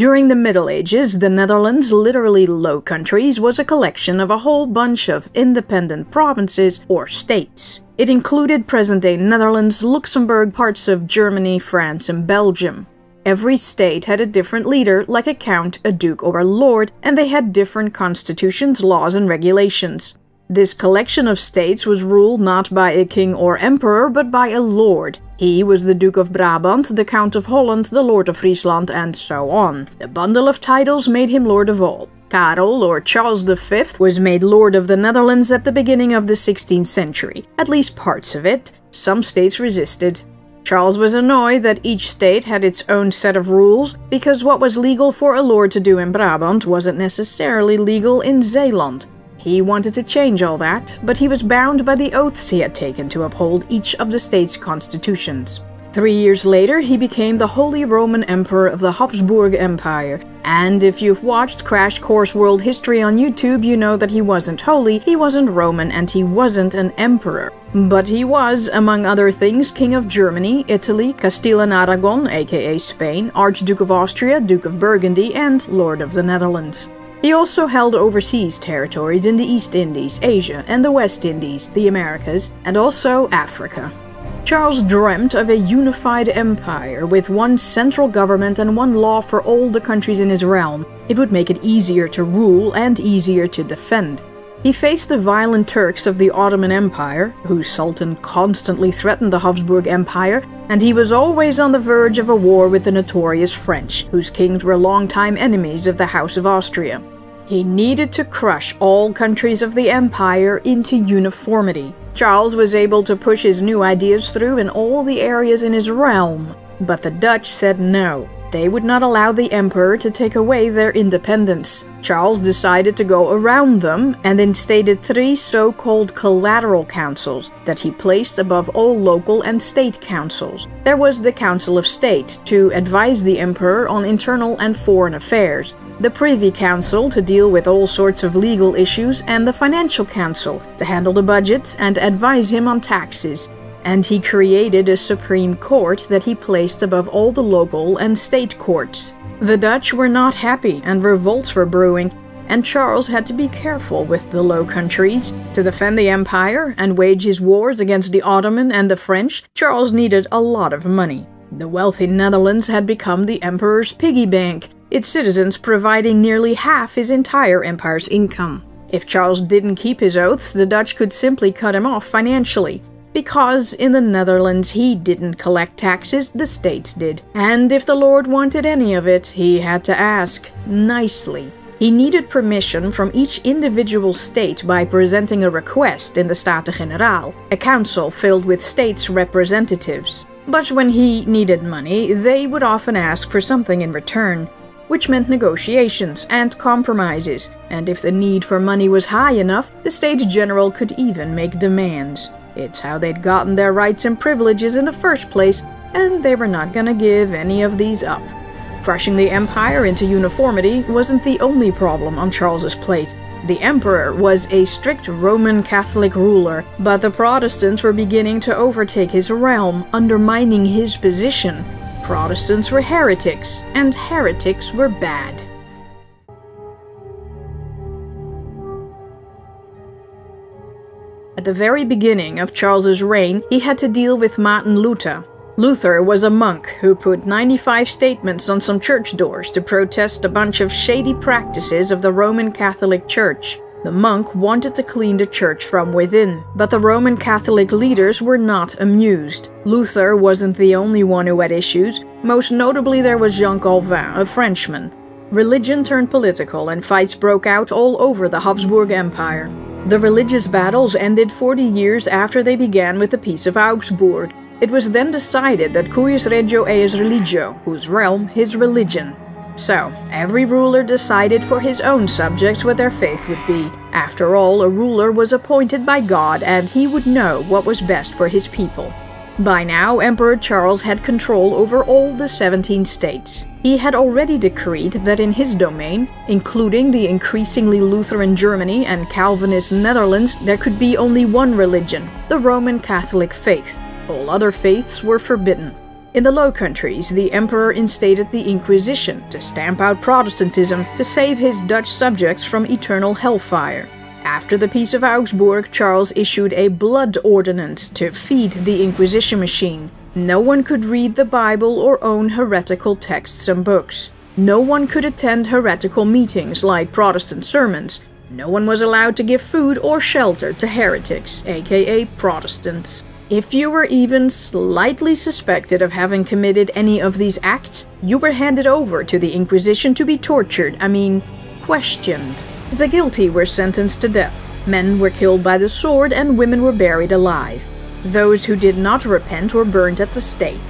During the Middle Ages, the Netherlands, literally Low Countries, was a collection of a whole bunch of independent provinces or states. It included present day Netherlands, Luxembourg, parts of Germany, France, and Belgium. Every state had a different leader, like a count, a duke, or a lord, and they had different constitutions, laws, and regulations. This collection of states was ruled not by a king or emperor, but by a lord. He was the Duke of Brabant, the Count of Holland, the Lord of Friesland, and so on. The bundle of titles made him Lord of all. Karel, or Charles V, was made Lord of the Netherlands at the beginning of the 16th century, at least parts of it. Some states resisted. Charles was annoyed that each state had its own set of rules, because what was legal for a lord to do in Brabant wasn't necessarily legal in Zeeland. He wanted to change all that, but he was bound by the oaths he had taken to uphold each of the state's constitutions. Three years later, he became the Holy Roman Emperor of the Habsburg Empire. And if you've watched Crash Course World History on YouTube, you know that he wasn't holy, he wasn't Roman, and he wasn't an emperor. But he was, among other things, King of Germany, Italy, Castile and Aragon, aka Spain, Archduke of Austria, Duke of Burgundy, and Lord of the Netherlands. He also held overseas territories in the East Indies, Asia, and the West Indies, the Americas, and also Africa. Charles dreamt of a unified empire with one central government and one law for all the countries in his realm. It would make it easier to rule and easier to defend. He faced the violent Turks of the Ottoman Empire, whose sultan constantly threatened the Habsburg Empire, and he was always on the verge of a war with the notorious French, whose kings were longtime enemies of the House of Austria. He needed to crush all countries of the empire into uniformity. Charles was able to push his new ideas through in all the areas in his realm, but the Dutch said no. They would not allow the emperor to take away their independence. Charles decided to go around them and instated three so called collateral councils that he placed above all local and state councils. There was the Council of State to advise the emperor on internal and foreign affairs, the Privy Council to deal with all sorts of legal issues, and the Financial Council to handle the budget and advise him on taxes. And he created a Supreme Court that he placed above all the local and state courts. The Dutch were not happy and revolts were brewing, and Charles had to be careful with the Low Countries. To defend the empire and wage his wars against the Ottoman and the French, Charles needed a lot of money. The wealthy Netherlands had become the emperor's piggy bank, its citizens providing nearly half his entire empire's income. If Charles didn't keep his oaths, the Dutch could simply cut him off financially. Because in the Netherlands he didn't collect taxes, the states did. And if the Lord wanted any of it, he had to ask, nicely. He needed permission from each individual state by presenting a request in the Staten-Generaal, a council filled with states' representatives. But when he needed money, they would often ask for something in return which meant negotiations and compromises, and if the need for money was high enough, the States General could even make demands. It's how they'd gotten their rights and privileges in the first place, and they were not gonna give any of these up. Crushing the empire into uniformity wasn't the only problem on Charles's plate. The emperor was a strict Roman Catholic ruler, but the Protestants were beginning to overtake his realm, undermining his position. Protestants were heretics, and heretics were bad. At the very beginning of Charles's reign, he had to deal with Martin Luther. Luther was a monk who put 95 statements on some church doors to protest a bunch of shady practices of the Roman Catholic Church. The monk wanted to clean the church from within, but the Roman Catholic leaders were not amused. Luther wasn't the only one who had issues, most notably there was Jean Calvin, a Frenchman. Religion turned political and fights broke out all over the Habsburg Empire. The religious battles ended 40 years after they began with the Peace of Augsburg. It was then decided that cuius regio eius religio, whose realm, his religion. So, every ruler decided for his own subjects what their faith would be. After all, a ruler was appointed by God and he would know what was best for his people. By now, Emperor Charles had control over all the 17 states. He had already decreed that in his domain, including the increasingly Lutheran Germany and Calvinist Netherlands, there could be only one religion, the Roman Catholic faith. All other faiths were forbidden. In the Low Countries, the emperor instated the Inquisition to stamp out Protestantism to save his Dutch subjects from eternal hellfire. After the Peace of Augsburg, Charles issued a blood ordinance to feed the Inquisition machine. No one could read the Bible or own heretical texts and books. No one could attend heretical meetings like Protestant sermons. No one was allowed to give food or shelter to heretics, aka Protestants. If you were even slightly suspected of having committed any of these acts, you were handed over to the Inquisition to be tortured, I mean, questioned. The guilty were sentenced to death. Men were killed by the sword and women were buried alive. Those who did not repent were burned at the stake.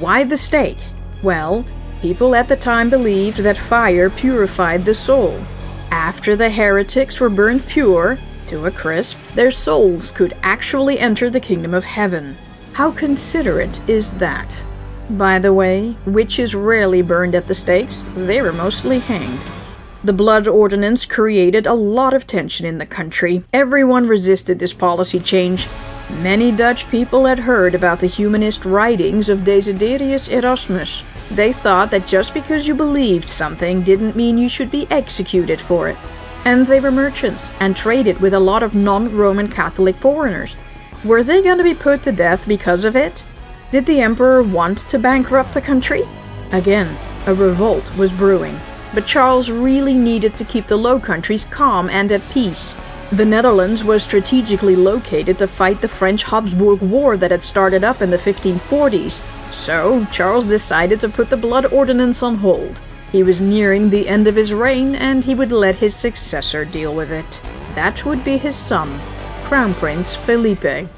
Why the stake? Well, people at the time believed that fire purified the soul. After the heretics were burned pure, to a crisp, their souls could actually enter the kingdom of heaven. How considerate is that? By the way, witches rarely burned at the stakes, they were mostly hanged. The blood ordinance created a lot of tension in the country. Everyone resisted this policy change. Many Dutch people had heard about the humanist writings of Desiderius Erasmus. They thought that just because you believed something didn't mean you should be executed for it. And they were merchants and traded with a lot of non Roman Catholic foreigners. Were they going to be put to death because of it? Did the emperor want to bankrupt the country? Again, a revolt was brewing but Charles really needed to keep the Low Countries calm and at peace. The Netherlands was strategically located to fight the French Habsburg War that had started up in the 1540s, so Charles decided to put the Blood Ordinance on hold. He was nearing the end of his reign and he would let his successor deal with it. That would be his son, Crown Prince Felipe.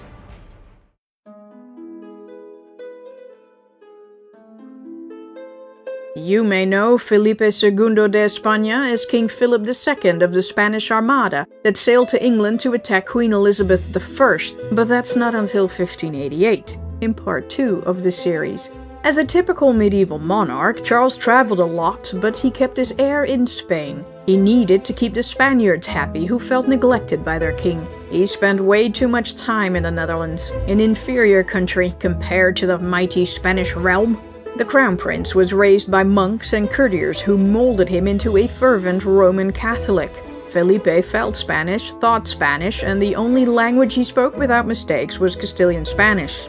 You may know Felipe II de España as King Philip II of the Spanish Armada that sailed to England to attack Queen Elizabeth I, but that's not until 1588, in part 2 of the series. As a typical medieval monarch, Charles traveled a lot, but he kept his heir in Spain. He needed to keep the Spaniards happy who felt neglected by their king. He spent way too much time in the Netherlands, an inferior country compared to the mighty Spanish realm. The crown prince was raised by monks and courtiers who molded him into a fervent Roman Catholic. Felipe felt Spanish, thought Spanish, and the only language he spoke without mistakes was Castilian Spanish.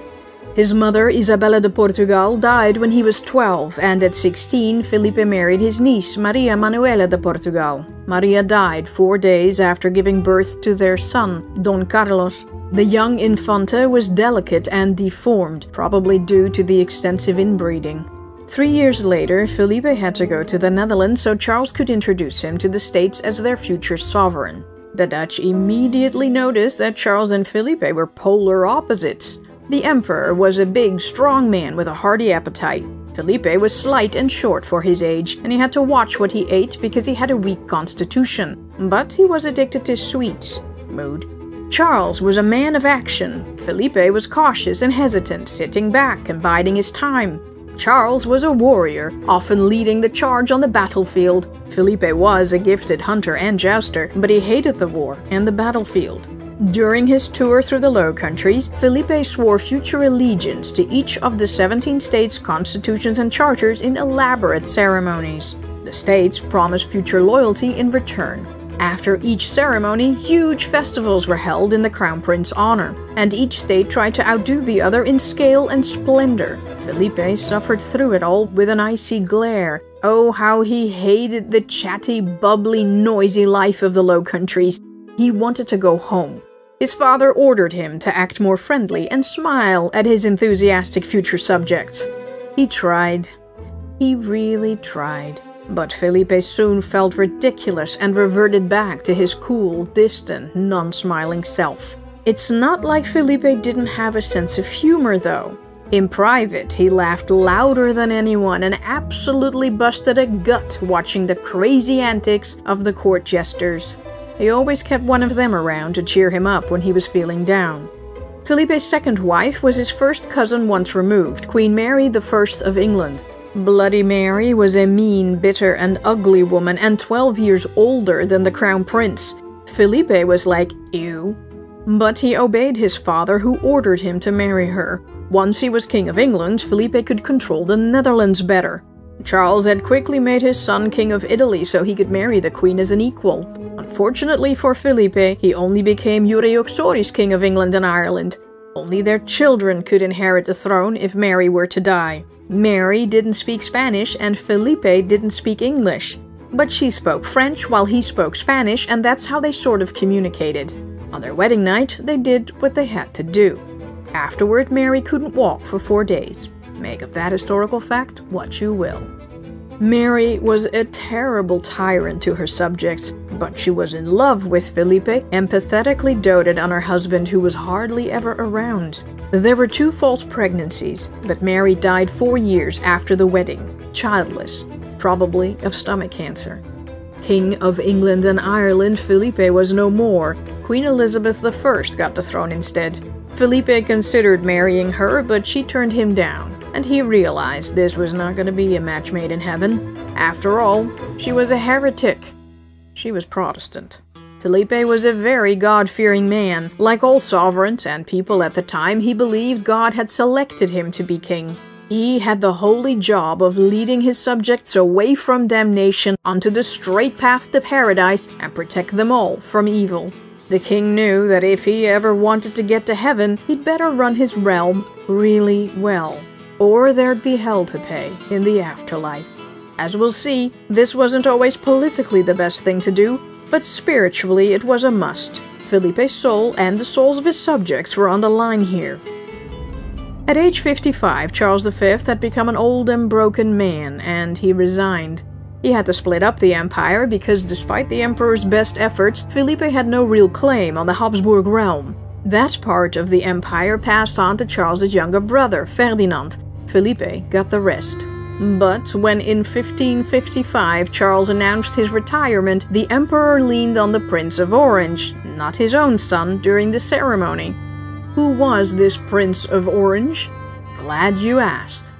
His mother, Isabella de Portugal, died when he was 12, and at 16, Felipe married his niece, Maria Manuela de Portugal. Maria died four days after giving birth to their son, Don Carlos. The young Infante was delicate and deformed, probably due to the extensive inbreeding. Three years later, Felipe had to go to the Netherlands so Charles could introduce him to the States as their future sovereign. The Dutch immediately noticed that Charles and Felipe were polar opposites. The Emperor was a big, strong man with a hearty appetite. Felipe was slight and short for his age, and he had to watch what he ate because he had a weak constitution. But he was addicted to sweets. Mood. Charles was a man of action. Felipe was cautious and hesitant, sitting back and biding his time. Charles was a warrior, often leading the charge on the battlefield. Felipe was a gifted hunter and jouster, but he hated the war and the battlefield. During his tour through the Low Countries, Felipe swore future allegiance to each of the 17 states' constitutions and charters in elaborate ceremonies. The states promised future loyalty in return. After each ceremony, huge festivals were held in the Crown Prince's honor, and each state tried to outdo the other in scale and splendor. Felipe suffered through it all with an icy glare. Oh, how he hated the chatty, bubbly, noisy life of the Low Countries. He wanted to go home. His father ordered him to act more friendly and smile at his enthusiastic future subjects. He tried. He really tried. But Felipe soon felt ridiculous and reverted back to his cool, distant, non smiling self. It's not like Felipe didn't have a sense of humor, though. In private, he laughed louder than anyone and absolutely busted a gut watching the crazy antics of the court jesters. He always kept one of them around to cheer him up when he was feeling down. Felipe's second wife was his first cousin once removed, Queen Mary I of England. Bloody Mary was a mean, bitter, and ugly woman, and 12 years older than the Crown Prince. Felipe was like, ew. But he obeyed his father, who ordered him to marry her. Once he was King of England, Felipe could control the Netherlands better. Charles had quickly made his son King of Italy so he could marry the Queen as an equal. Unfortunately for Felipe, he only became Jure Uxoris King of England and Ireland. Only their children could inherit the throne if Mary were to die. Mary didn't speak Spanish and Felipe didn't speak English. But she spoke French while he spoke Spanish, and that's how they sort of communicated. On their wedding night, they did what they had to do. Afterward, Mary couldn't walk for four days. Make of that historical fact what you will. Mary was a terrible tyrant to her subjects, but she was in love with Felipe and pathetically doted on her husband who was hardly ever around. There were two false pregnancies, but Mary died four years after the wedding, childless, probably of stomach cancer. King of England and Ireland, Felipe was no more. Queen Elizabeth I got the throne instead. Felipe considered marrying her, but she turned him down and he realized this was not going to be a match made in heaven. After all, she was a heretic. She was Protestant. Felipe was a very God fearing man. Like all sovereigns and people at the time, he believed God had selected him to be king. He had the holy job of leading his subjects away from damnation onto the straight path to paradise and protect them all from evil. The king knew that if he ever wanted to get to heaven, he'd better run his realm really well or there'd be hell to pay in the afterlife. As we'll see, this wasn't always politically the best thing to do, but spiritually it was a must. Felipe's soul and the souls of his subjects were on the line here. At age 55, Charles V had become an old and broken man, and he resigned. He had to split up the empire because, despite the emperor's best efforts, Felipe had no real claim on the Habsburg realm. That part of the empire passed on to Charles's younger brother, Ferdinand, Felipe got the rest. But when in 1555 Charles announced his retirement, the emperor leaned on the Prince of Orange, not his own son, during the ceremony. Who was this Prince of Orange? Glad you asked.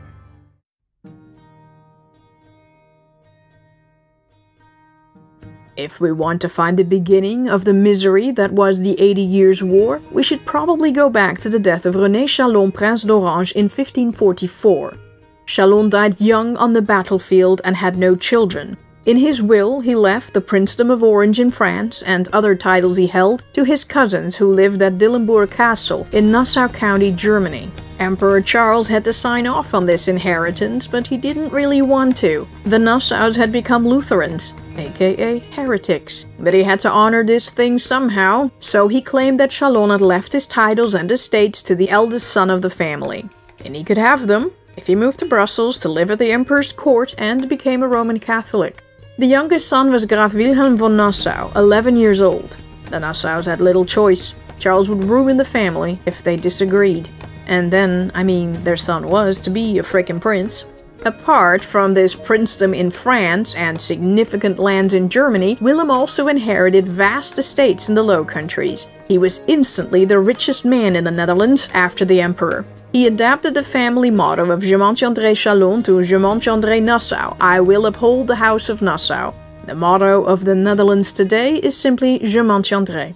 If we want to find the beginning of the misery that was the Eighty Years' War, we should probably go back to the death of René Chalon, Prince d'Orange, in 1544. Chalon died young on the battlefield and had no children. In his will, he left the Princedom of Orange in France and other titles he held to his cousins who lived at Dillenburg Castle in Nassau County, Germany. Emperor Charles had to sign off on this inheritance, but he didn't really want to. The Nassaus had become Lutherans, aka heretics. But he had to honor this thing somehow, so he claimed that Chalon had left his titles and estates to the eldest son of the family. And he could have them if he moved to Brussels to live at the emperor's court and became a Roman Catholic. The youngest son was Graf Wilhelm von Nassau, 11 years old. The Nassaus had little choice. Charles would ruin the family if they disagreed. And then, I mean, their son was to be a frickin' prince. Apart from this princedom in France and significant lands in Germany, Willem also inherited vast estates in the Low Countries. He was instantly the richest man in the Netherlands after the emperor. He adapted the family motto of Je maintiendrai Chalon to Je maintiendrai Nassau, I will uphold the House of Nassau. The motto of the Netherlands today is simply Je maintiendrai.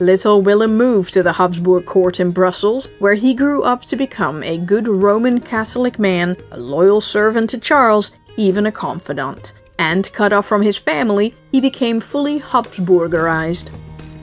Little Willem moved to the Habsburg court in Brussels, where he grew up to become a good Roman Catholic man, a loyal servant to Charles, even a confidant. And cut off from his family, he became fully Habsburgerized.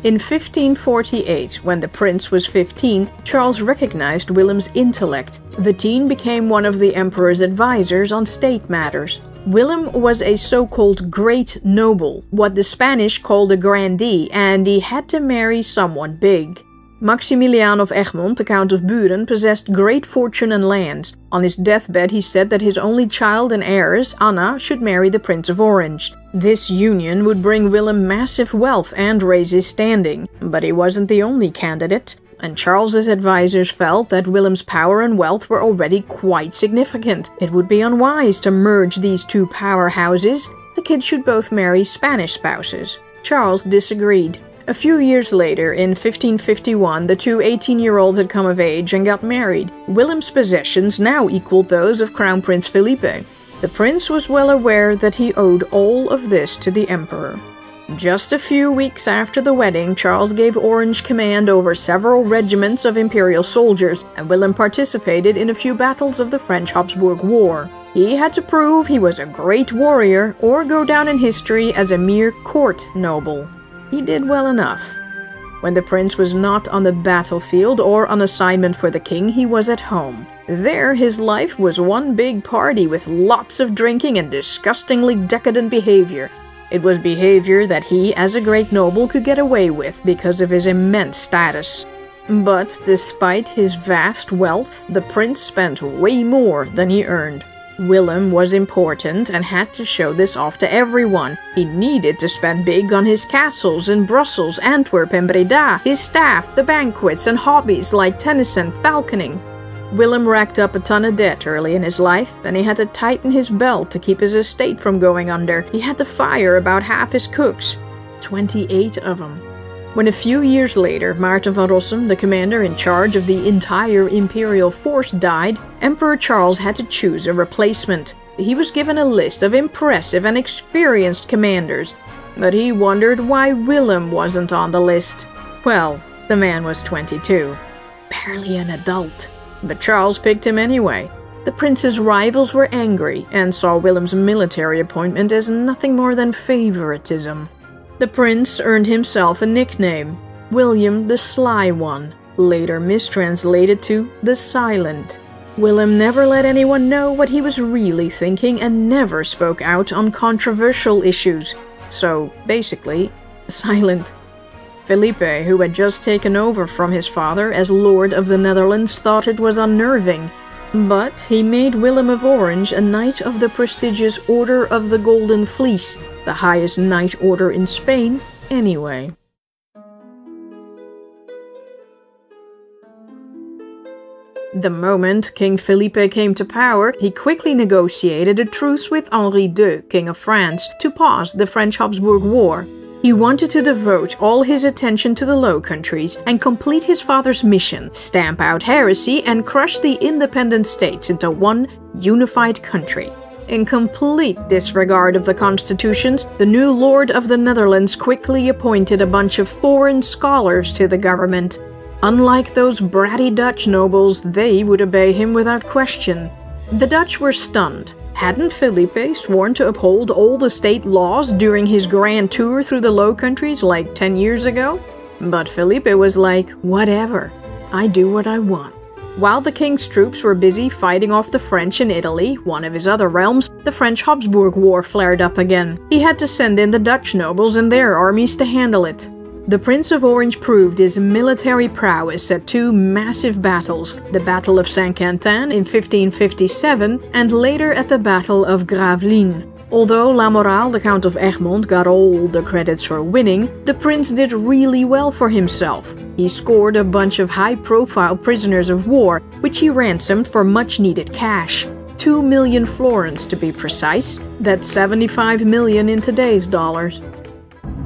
In 1548, when the prince was 15, Charles recognized Willem's intellect. The teen became one of the emperor's advisors on state matters. Willem was a so-called great noble, what the Spanish called a grandee, and he had to marry someone big. Maximilian of Egmont, the Count of Buren, possessed great fortune and lands. On his deathbed, he said that his only child and heiress, Anna, should marry the Prince of Orange. This union would bring Willem massive wealth and raise his standing, but he wasn't the only candidate and Charles's advisors felt that Willem's power and wealth were already quite significant. It would be unwise to merge these two powerhouses. The kids should both marry Spanish spouses. Charles disagreed. A few years later, in 1551, the two 18 year olds had come of age and got married. Willem's possessions now equaled those of Crown Prince Felipe. The prince was well aware that he owed all of this to the emperor. Just a few weeks after the wedding, Charles gave Orange command over several regiments of imperial soldiers, and Willem participated in a few battles of the French Habsburg War. He had to prove he was a great warrior or go down in history as a mere court noble. He did well enough. When the prince was not on the battlefield or on assignment for the king, he was at home. There, his life was one big party with lots of drinking and disgustingly decadent behavior, it was behavior that he, as a great noble, could get away with because of his immense status. But despite his vast wealth, the prince spent way more than he earned. Willem was important and had to show this off to everyone. He needed to spend big on his castles in Brussels, Antwerp, and Breda, his staff, the banquets, and hobbies like tennis and falconing. Willem racked up a ton of debt early in his life, and he had to tighten his belt to keep his estate from going under. He had to fire about half his cooks, 28 of them. When a few years later Maarten van Rossum, the commander in charge of the entire imperial force, died, Emperor Charles had to choose a replacement. He was given a list of impressive and experienced commanders, but he wondered why Willem wasn't on the list. Well, the man was 22, barely an adult but Charles picked him anyway. The prince's rivals were angry and saw Willem's military appointment as nothing more than favoritism. The prince earned himself a nickname, William the Sly One, later mistranslated to the Silent. Willem never let anyone know what he was really thinking and never spoke out on controversial issues. So, basically, silent. Felipe, who had just taken over from his father as Lord of the Netherlands, thought it was unnerving. But he made Willem of Orange a knight of the prestigious Order of the Golden Fleece, the highest knight order in Spain, anyway. The moment King Felipe came to power, he quickly negotiated a truce with Henri II, King of France, to pause the French Habsburg War. He wanted to devote all his attention to the Low Countries and complete his father's mission, stamp out heresy and crush the independent states into one unified country. In complete disregard of the constitutions, the new Lord of the Netherlands quickly appointed a bunch of foreign scholars to the government. Unlike those bratty Dutch nobles, they would obey him without question. The Dutch were stunned Hadn't Felipe sworn to uphold all the state laws during his grand tour through the Low Countries like 10 years ago? But Felipe was like, whatever, I do what I want. While the king's troops were busy fighting off the French in Italy, one of his other realms, the French Habsburg War flared up again. He had to send in the Dutch nobles and their armies to handle it. The Prince of Orange proved his military prowess at two massive battles the Battle of Saint Quentin in 1557 and later at the Battle of Gravelines. Although Lamoral, the Count of Egmont, got all the credits for winning, the prince did really well for himself. He scored a bunch of high profile prisoners of war, which he ransomed for much needed cash. 2 million florins to be precise, that's 75 million in today's dollars.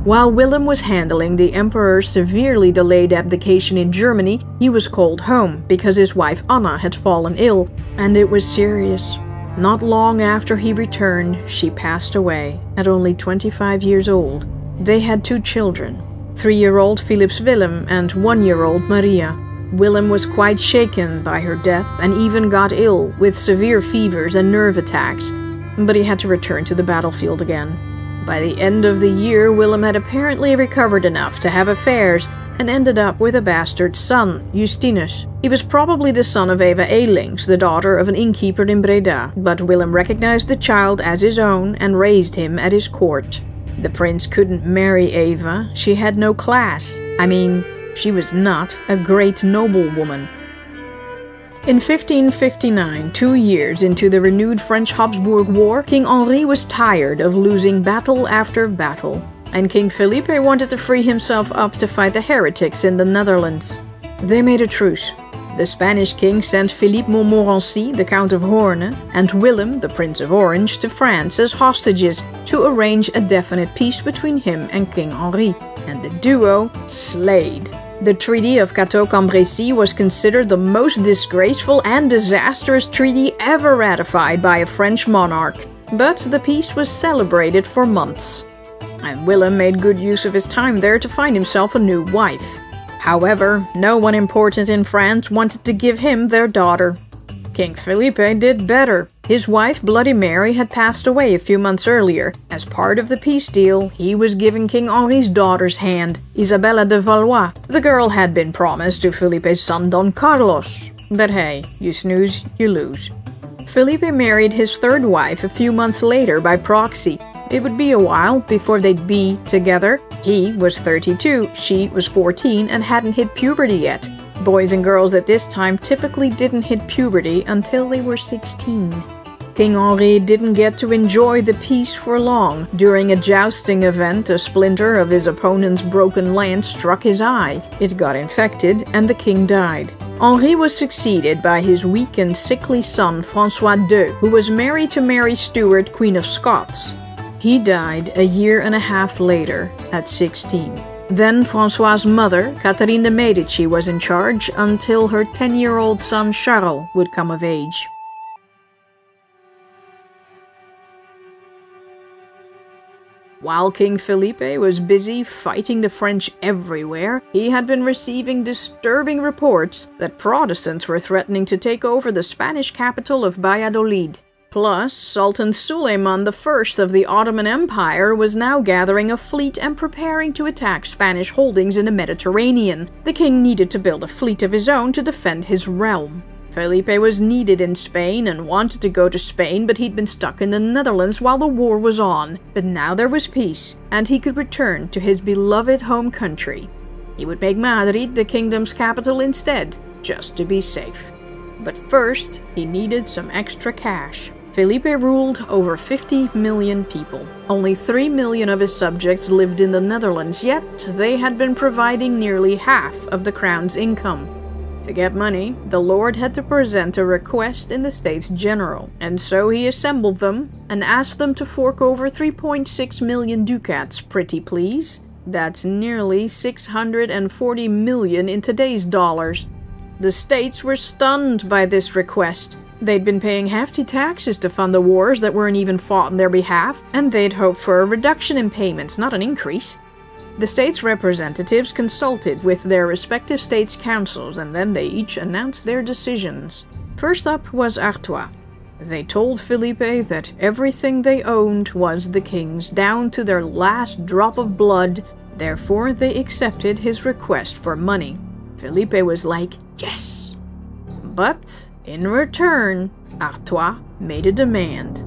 While Willem was handling the emperor's severely delayed abdication in Germany, he was called home because his wife Anna had fallen ill, and it was serious. Not long after he returned, she passed away at only 25 years old. They had two children three year old Philips Willem and one year old Maria. Willem was quite shaken by her death and even got ill with severe fevers and nerve attacks, but he had to return to the battlefield again. By the end of the year, Willem had apparently recovered enough to have affairs and ended up with a bastard son, Justinus. He was probably the son of Eva Elings, the daughter of an innkeeper in Breda, but Willem recognized the child as his own and raised him at his court. The prince couldn't marry Eva, she had no class. I mean, she was not a great noblewoman. In 1559, two years into the renewed French Habsburg War, King Henri was tired of losing battle after battle, and King Felipe wanted to free himself up to fight the heretics in the Netherlands. They made a truce. The Spanish king sent Philippe Montmorency, the Count of Horn, and Willem, the Prince of Orange, to France as hostages to arrange a definite peace between him and King Henri, and the duo slayed. The Treaty of Cateau-Cambrésis was considered the most disgraceful and disastrous treaty ever ratified by a French monarch, but the peace was celebrated for months. and Willem made good use of his time there to find himself a new wife. However, no one important in France wanted to give him their daughter. King Felipe did better. His wife, Bloody Mary, had passed away a few months earlier. As part of the peace deal, he was giving King Henri's daughter's hand, Isabella de Valois. The girl had been promised to Felipe's son Don Carlos. But hey, you snooze, you lose. Felipe married his third wife a few months later by proxy. It would be a while before they'd be together. He was 32, she was 14, and hadn't hit puberty yet. Boys and girls at this time typically didn't hit puberty until they were 16. King Henri didn't get to enjoy the peace for long. During a jousting event, a splinter of his opponent's broken lance struck his eye. It got infected, and the king died. Henri was succeeded by his weak and sickly son Francois II, who was married to Mary Stuart, Queen of Scots. He died a year and a half later, at 16. Then Francois' mother, Catherine de' Medici, was in charge until her 10 year old son Charles would come of age. While King Felipe was busy fighting the French everywhere, he had been receiving disturbing reports that Protestants were threatening to take over the Spanish capital of Valladolid. Plus, Sultan Suleiman I of the Ottoman Empire was now gathering a fleet and preparing to attack Spanish holdings in the Mediterranean. The king needed to build a fleet of his own to defend his realm. Felipe was needed in Spain and wanted to go to Spain, but he'd been stuck in the Netherlands while the war was on. But now there was peace, and he could return to his beloved home country. He would make Madrid the kingdom's capital instead, just to be safe. But first, he needed some extra cash. Felipe ruled over 50 million people. Only 3 million of his subjects lived in the Netherlands, yet they had been providing nearly half of the crown's income. To get money, the Lord had to present a request in the States General, and so he assembled them and asked them to fork over 3.6 million ducats, pretty please. That's nearly 640 million in today's dollars. The states were stunned by this request They'd been paying hefty taxes to fund the wars that weren't even fought on their behalf, and they'd hoped for a reduction in payments, not an increase. The states' representatives consulted with their respective states' councils, and then they each announced their decisions. First up was Artois. They told Felipe that everything they owned was the king's, down to their last drop of blood, therefore they accepted his request for money. Felipe was like, Yes! But in return, Artois made a demand.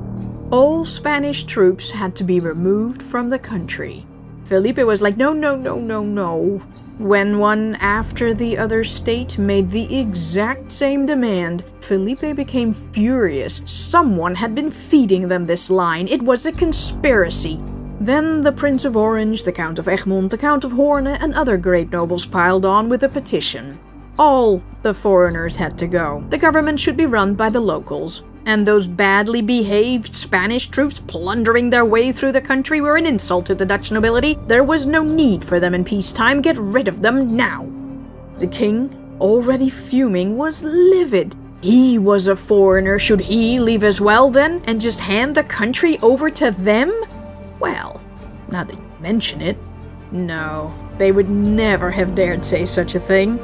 All Spanish troops had to be removed from the country. Felipe was like, no, no, no, no, no. When one after the other state made the exact same demand, Felipe became furious. Someone had been feeding them this line. It was a conspiracy. Then the Prince of Orange, the Count of Egmont, the Count of Horne, and other great nobles piled on with a petition. All the foreigners had to go. The government should be run by the locals. And those badly behaved Spanish troops plundering their way through the country were an insult to the Dutch nobility. There was no need for them in peacetime. Get rid of them now. The king, already fuming, was livid. He was a foreigner. Should he leave as well then and just hand the country over to them? Well, now that you mention it, no, they would never have dared say such a thing.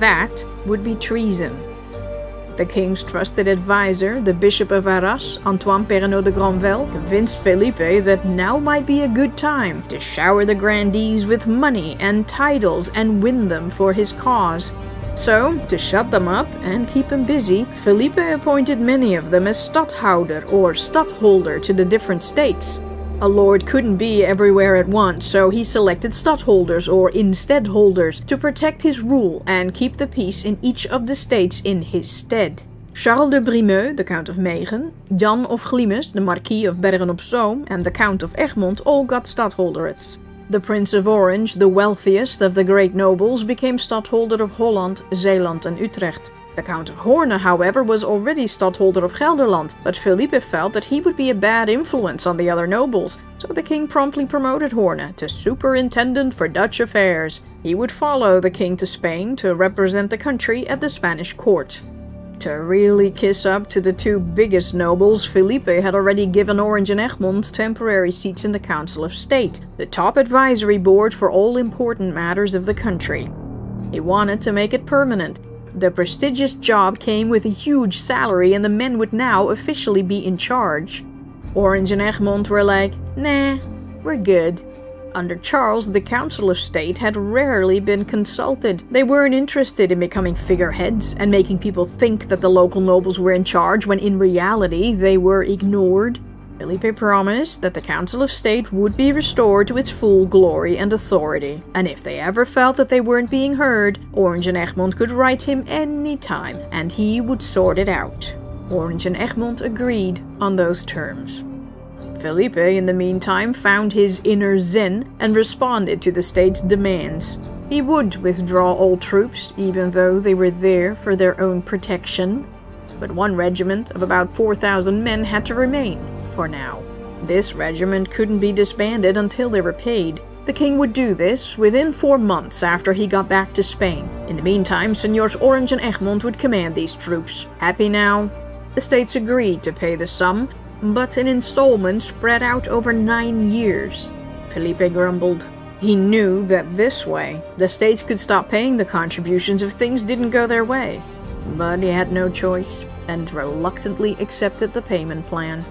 That would be treason. The king's trusted advisor, the Bishop of Arras, Antoine Perrenot de Granvelle, convinced Felipe that now might be a good time to shower the grandees with money and titles and win them for his cause. So, to shut them up and keep them busy, Felipe appointed many of them as stadhouder or stadtholder to the different states. A lord couldn't be everywhere at once, so he selected stadholders or insteadholders to protect his rule and keep the peace in each of the states in his stead. Charles de Brimeux, the Count of Megen, Jan of Glimes, the Marquis of Bergen-op-Zoom, and the Count of Egmont all got stadholderates. The Prince of Orange, the wealthiest of the great nobles, became stadholder of Holland, Zeeland, and Utrecht. The Count of Horne, however, was already stadholder of Gelderland, but Felipe felt that he would be a bad influence on the other nobles, so the king promptly promoted Horne to superintendent for Dutch affairs. He would follow the king to Spain to represent the country at the Spanish court. To really kiss up to the two biggest nobles, Felipe had already given Orange and Egmont temporary seats in the Council of State, the top advisory board for all important matters of the country. He wanted to make it permanent. The prestigious job came with a huge salary, and the men would now officially be in charge. Orange and Egmont were like, nah, we're good. Under Charles, the Council of State had rarely been consulted. They weren't interested in becoming figureheads and making people think that the local nobles were in charge when in reality they were ignored. Felipe promised that the Council of State would be restored to its full glory and authority, and if they ever felt that they weren't being heard, Orange and Egmont could write him any time, and he would sort it out. Orange and Egmont agreed on those terms. Felipe, in the meantime, found his inner zen and responded to the state's demands. He would withdraw all troops, even though they were there for their own protection. But one regiment of about 4,000 men had to remain, for now. This regiment couldn't be disbanded until they were paid. The king would do this within four months after he got back to Spain. In the meantime, Senors Orange and Egmont would command these troops. Happy now? The states agreed to pay the sum, but in installments spread out over nine years. Felipe grumbled. He knew that this way, the states could stop paying the contributions if things didn't go their way. But he had no choice, and reluctantly accepted the payment plan.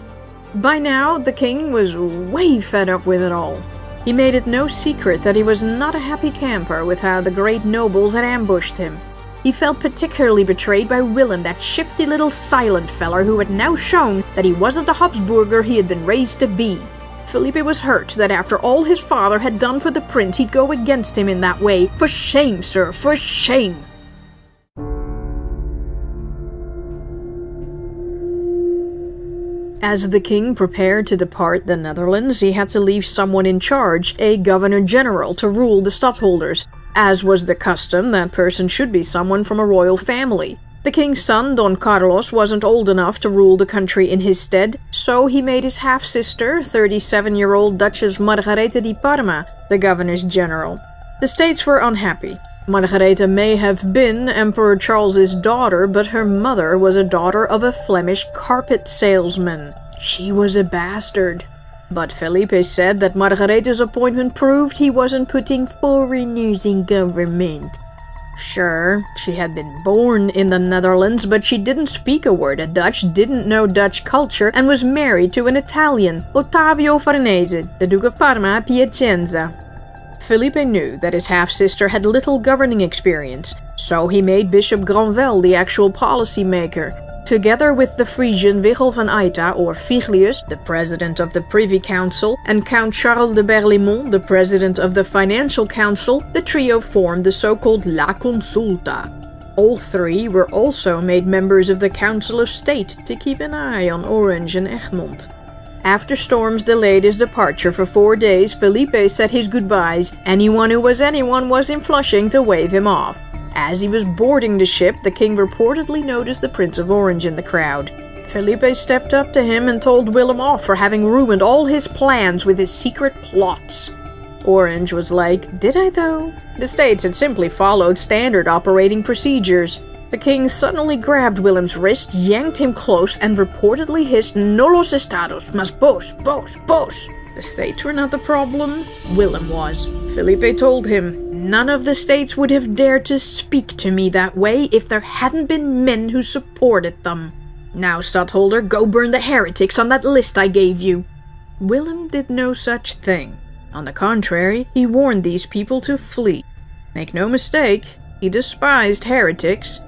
By now, the king was way fed up with it all. He made it no secret that he was not a happy camper with how the great nobles had ambushed him. He felt particularly betrayed by Willem, that shifty little silent feller who had now shown that he wasn't the Habsburger he had been raised to be. Felipe was hurt that after all his father had done for the prince, he'd go against him in that way. For shame, sir, for shame! As the king prepared to depart the Netherlands, he had to leave someone in charge, a governor general, to rule the stadtholders. As was the custom, that person should be someone from a royal family. The king's son, Don Carlos, wasn't old enough to rule the country in his stead, so he made his half sister, 37 year old Duchess Margareta di Parma, the governors general. The states were unhappy. Margaretha may have been Emperor Charles's daughter, but her mother was a daughter of a Flemish carpet salesman. She was a bastard. But Felipe said that Margaretha's appointment proved he wasn't putting foreigners in government. Sure, she had been born in the Netherlands, but she didn't speak a word of Dutch, didn't know Dutch culture, and was married to an Italian, Ottavio Farnese, the Duke of Parma Piacenza. Felipe knew that his half sister had little governing experience, so he made Bishop Granvelle the actual policy maker, together with the Frisian Wichel van Aytta or Viglius, the president of the Privy Council, and Count Charles de Berlaymont, the president of the Financial Council, the trio formed the so-called La Consulta. All three were also made members of the Council of State to keep an eye on Orange and Egmont. After Storms delayed his departure for four days, Felipe said his goodbyes. Anyone who was anyone was in Flushing to wave him off. As he was boarding the ship, the king reportedly noticed the Prince of Orange in the crowd. Felipe stepped up to him and told Willem off for having ruined all his plans with his secret plots. Orange was like, Did I though? The states had simply followed standard operating procedures. The king suddenly grabbed Willem's wrist, yanked him close, and reportedly hissed, No los estados, mas vos, vos, vos. The states were not the problem, Willem was. Felipe told him, None of the states would have dared to speak to me that way if there hadn't been men who supported them. Now, Stadtholder, go burn the heretics on that list I gave you. Willem did no such thing. On the contrary, he warned these people to flee. Make no mistake, he despised heretics,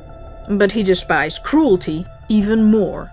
but he despised cruelty even more.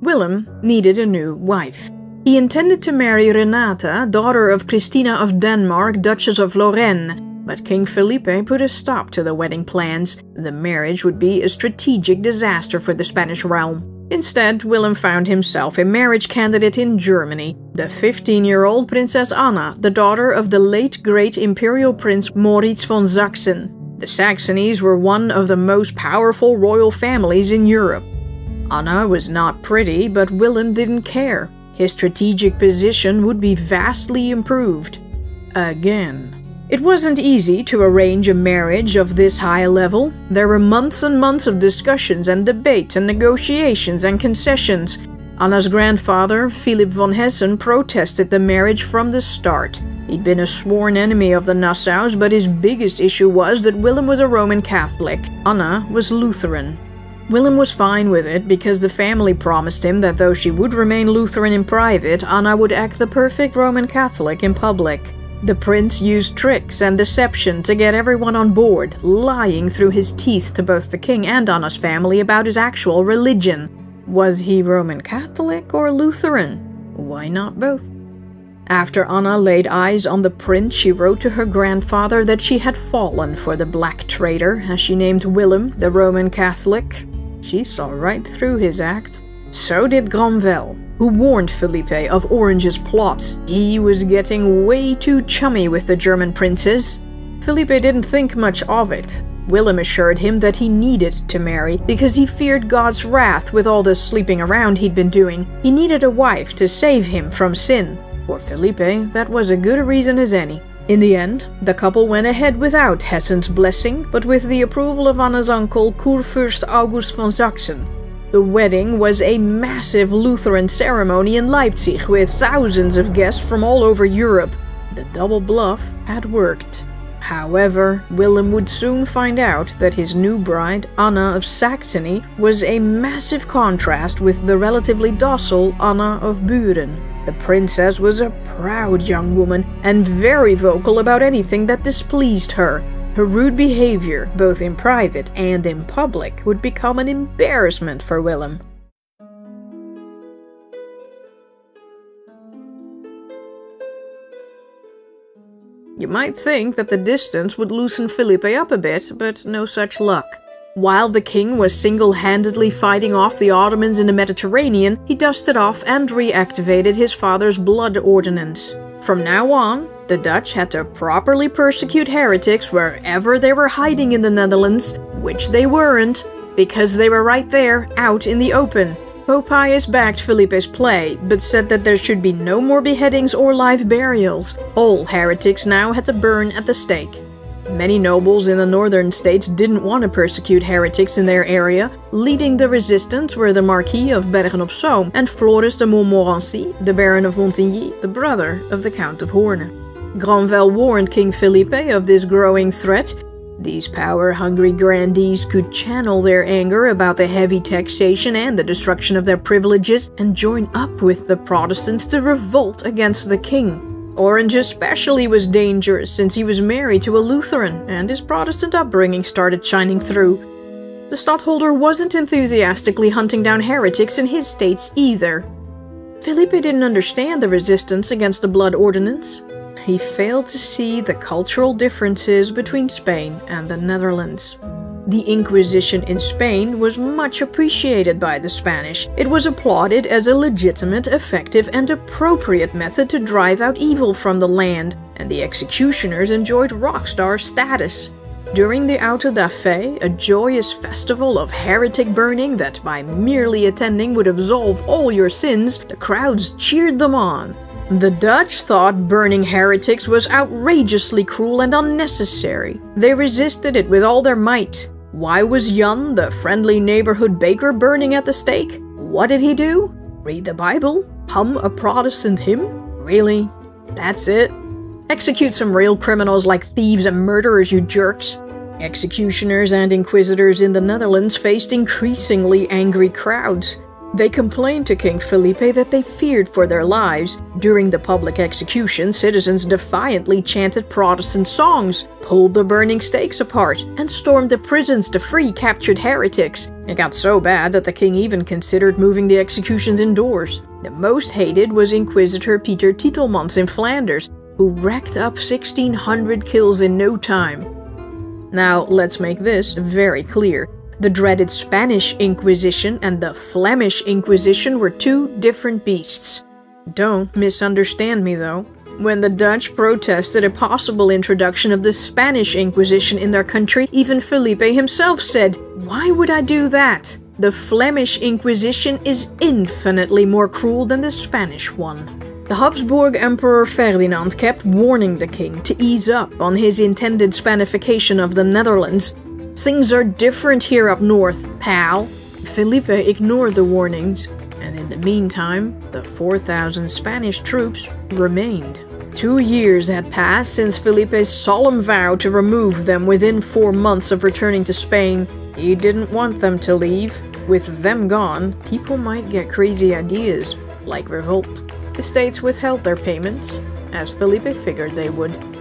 Willem needed a new wife. He intended to marry Renata, daughter of Christina of Denmark, Duchess of Lorraine, but King Felipe put a stop to the wedding plans. The marriage would be a strategic disaster for the Spanish realm. Instead, Willem found himself a marriage candidate in Germany, the 15 year old Princess Anna, the daughter of the late great imperial prince Moritz von Sachsen. The Saxonies were one of the most powerful royal families in Europe. Anna was not pretty, but Willem didn't care. His strategic position would be vastly improved. Again. It wasn't easy to arrange a marriage of this high level. There were months and months of discussions and debates and negotiations and concessions. Anna's grandfather, Philip von Hessen, protested the marriage from the start. He'd been a sworn enemy of the Nassaus, but his biggest issue was that Willem was a Roman Catholic. Anna was Lutheran. Willem was fine with it because the family promised him that though she would remain Lutheran in private, Anna would act the perfect Roman Catholic in public. The prince used tricks and deception to get everyone on board, lying through his teeth to both the king and Anna's family about his actual religion. Was he Roman Catholic or Lutheran? Why not both? After Anna laid eyes on the prince, she wrote to her grandfather that she had fallen for the black traitor, as she named Willem, the Roman Catholic. She saw right through his act. So did Granvelle, who warned Felipe of Orange's plots. He was getting way too chummy with the German princes. Felipe didn't think much of it. Willem assured him that he needed to marry because he feared God's wrath with all the sleeping around he'd been doing. He needed a wife to save him from sin. For Felipe, that was a good a reason as any. In the end, the couple went ahead without Hessen's blessing, but with the approval of Anna's uncle Kurfürst August von Sachsen. The wedding was a massive Lutheran ceremony in Leipzig with thousands of guests from all over Europe. The double bluff had worked. However, Willem would soon find out that his new bride, Anna of Saxony, was a massive contrast with the relatively docile Anna of Buren. The princess was a proud young woman and very vocal about anything that displeased her, her rude behavior, both in private and in public, would become an embarrassment for Willem. You might think that the distance would loosen Felipe up a bit, but no such luck. While the king was single handedly fighting off the Ottomans in the Mediterranean, he dusted off and reactivated his father's blood ordinance. From now on, the Dutch had to properly persecute heretics wherever they were hiding in the Netherlands, which they weren't, because they were right there, out in the open. Pope Pius backed Felipe's play, but said that there should be no more beheadings or live burials. All heretics now had to burn at the stake. Many nobles in the northern states didn't want to persecute heretics in their area. Leading the resistance were the Marquis of Bergen-op-Zoom and Floris de Montmorency, the Baron of Montigny, the brother of the Count of Horne. Granvelle warned King Felipe of this growing threat. These power-hungry grandees could channel their anger about the heavy taxation and the destruction of their privileges and join up with the Protestants to revolt against the king. Orange especially was dangerous since he was married to a Lutheran and his Protestant upbringing started shining through. The stadtholder wasn't enthusiastically hunting down heretics in his states either. Felipe didn't understand the resistance against the blood ordinance he failed to see the cultural differences between Spain and the Netherlands. The Inquisition in Spain was much appreciated by the Spanish. It was applauded as a legitimate, effective, and appropriate method to drive out evil from the land, and the executioners enjoyed rock star status. During the Auto da Fe, a joyous festival of heretic burning that by merely attending would absolve all your sins, the crowds cheered them on. The Dutch thought burning heretics was outrageously cruel and unnecessary. They resisted it with all their might. Why was Yun, the friendly neighborhood baker, burning at the stake? What did he do? Read the Bible? Hum a Protestant hymn? Really? That's it? Execute some real criminals like thieves and murderers, you jerks. Executioners and inquisitors in the Netherlands faced increasingly angry crowds. They complained to King Felipe that they feared for their lives. During the public execution, citizens defiantly chanted Protestant songs, pulled the burning stakes apart, and stormed the prisons to free captured heretics. It got so bad that the king even considered moving the executions indoors. The most hated was Inquisitor Peter Titelmans in Flanders, who racked up 1600 kills in no time. Now, let's make this very clear. The dreaded Spanish Inquisition and the Flemish Inquisition were two different beasts. Don't misunderstand me though. When the Dutch protested a possible introduction of the Spanish Inquisition in their country, even Felipe himself said, Why would I do that? The Flemish Inquisition is infinitely more cruel than the Spanish one. The Habsburg Emperor Ferdinand kept warning the king to ease up on his intended Spanification of the Netherlands. Things are different here up north, pal. Felipe ignored the warnings, and in the meantime, the 4,000 Spanish troops remained. Two years had passed since Felipe's solemn vow to remove them within four months of returning to Spain. He didn't want them to leave. With them gone, people might get crazy ideas, like revolt. The states withheld their payments, as Felipe figured they would.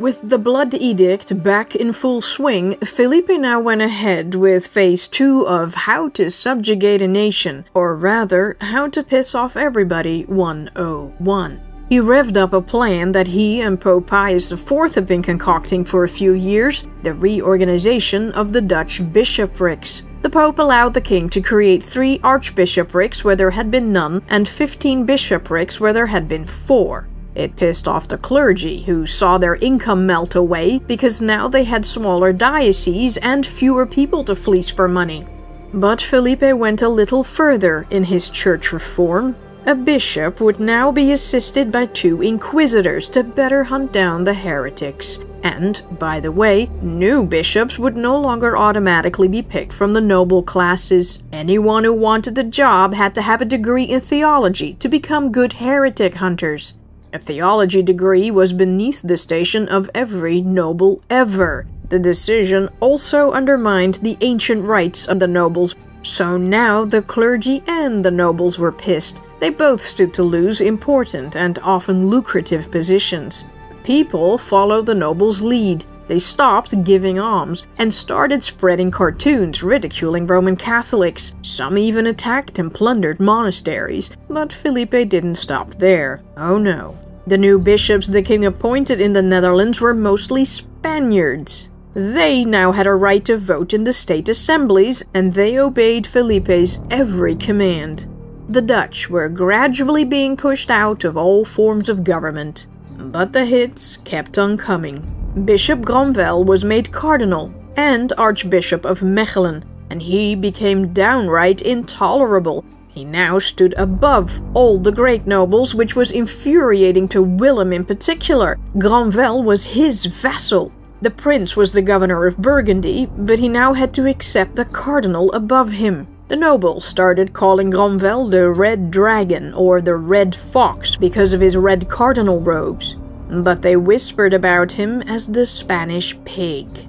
With the Blood Edict back in full swing, Felipe now went ahead with phase two of how to subjugate a nation, or rather, how to piss off everybody 101. He revved up a plan that he and Pope Pius IV had been concocting for a few years the reorganization of the Dutch bishoprics. The Pope allowed the king to create three archbishoprics where there had been none and 15 bishoprics where there had been four. It pissed off the clergy, who saw their income melt away because now they had smaller dioceses and fewer people to fleece for money. But Felipe went a little further in his church reform. A bishop would now be assisted by two inquisitors to better hunt down the heretics. And, by the way, new bishops would no longer automatically be picked from the noble classes. Anyone who wanted the job had to have a degree in theology to become good heretic hunters. A theology degree was beneath the station of every noble ever. The decision also undermined the ancient rights of the nobles, so now the clergy and the nobles were pissed. They both stood to lose important and often lucrative positions. People followed the nobles' lead. They stopped giving alms and started spreading cartoons ridiculing Roman Catholics. Some even attacked and plundered monasteries, but Felipe didn't stop there. Oh no. The new bishops the king appointed in the Netherlands were mostly Spaniards. They now had a right to vote in the state assemblies, and they obeyed Felipe's every command. The Dutch were gradually being pushed out of all forms of government. But the hits kept on coming. Bishop Granvelle was made cardinal and Archbishop of Mechelen, and he became downright intolerable. He now stood above all the great nobles, which was infuriating to Willem in particular. Granvelle was his vassal. The prince was the governor of Burgundy, but he now had to accept the cardinal above him. The nobles started calling Granvelle the Red Dragon or the Red Fox because of his red cardinal robes, but they whispered about him as the Spanish Pig.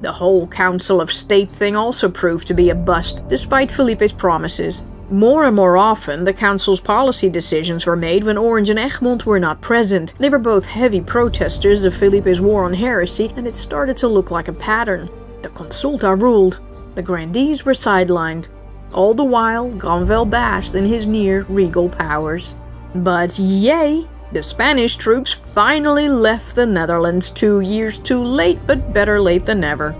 The whole Council of State thing also proved to be a bust, despite Felipe's promises. More and more often, the Council's policy decisions were made when Orange and Egmont were not present. They were both heavy protesters of Felipe's war on heresy, and it started to look like a pattern. The Consulta ruled. The grandees were sidelined. All the while, Granvelle basked in his near regal powers. But yay! The Spanish troops finally left the Netherlands two years too late, but better late than never.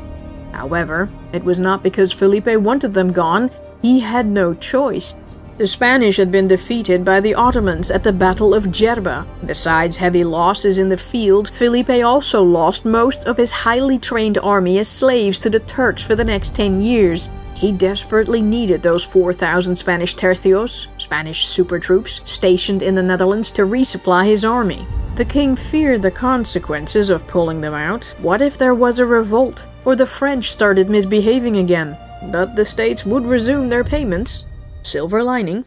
However, it was not because Felipe wanted them gone, he had no choice. The Spanish had been defeated by the Ottomans at the Battle of Djerba. Besides heavy losses in the field, Felipe also lost most of his highly trained army as slaves to the Turks for the next 10 years. He desperately needed those 4,000 Spanish tercios, Spanish super troops, stationed in the Netherlands to resupply his army. The king feared the consequences of pulling them out. What if there was a revolt, or the French started misbehaving again? But the states would resume their payments. Silver lining.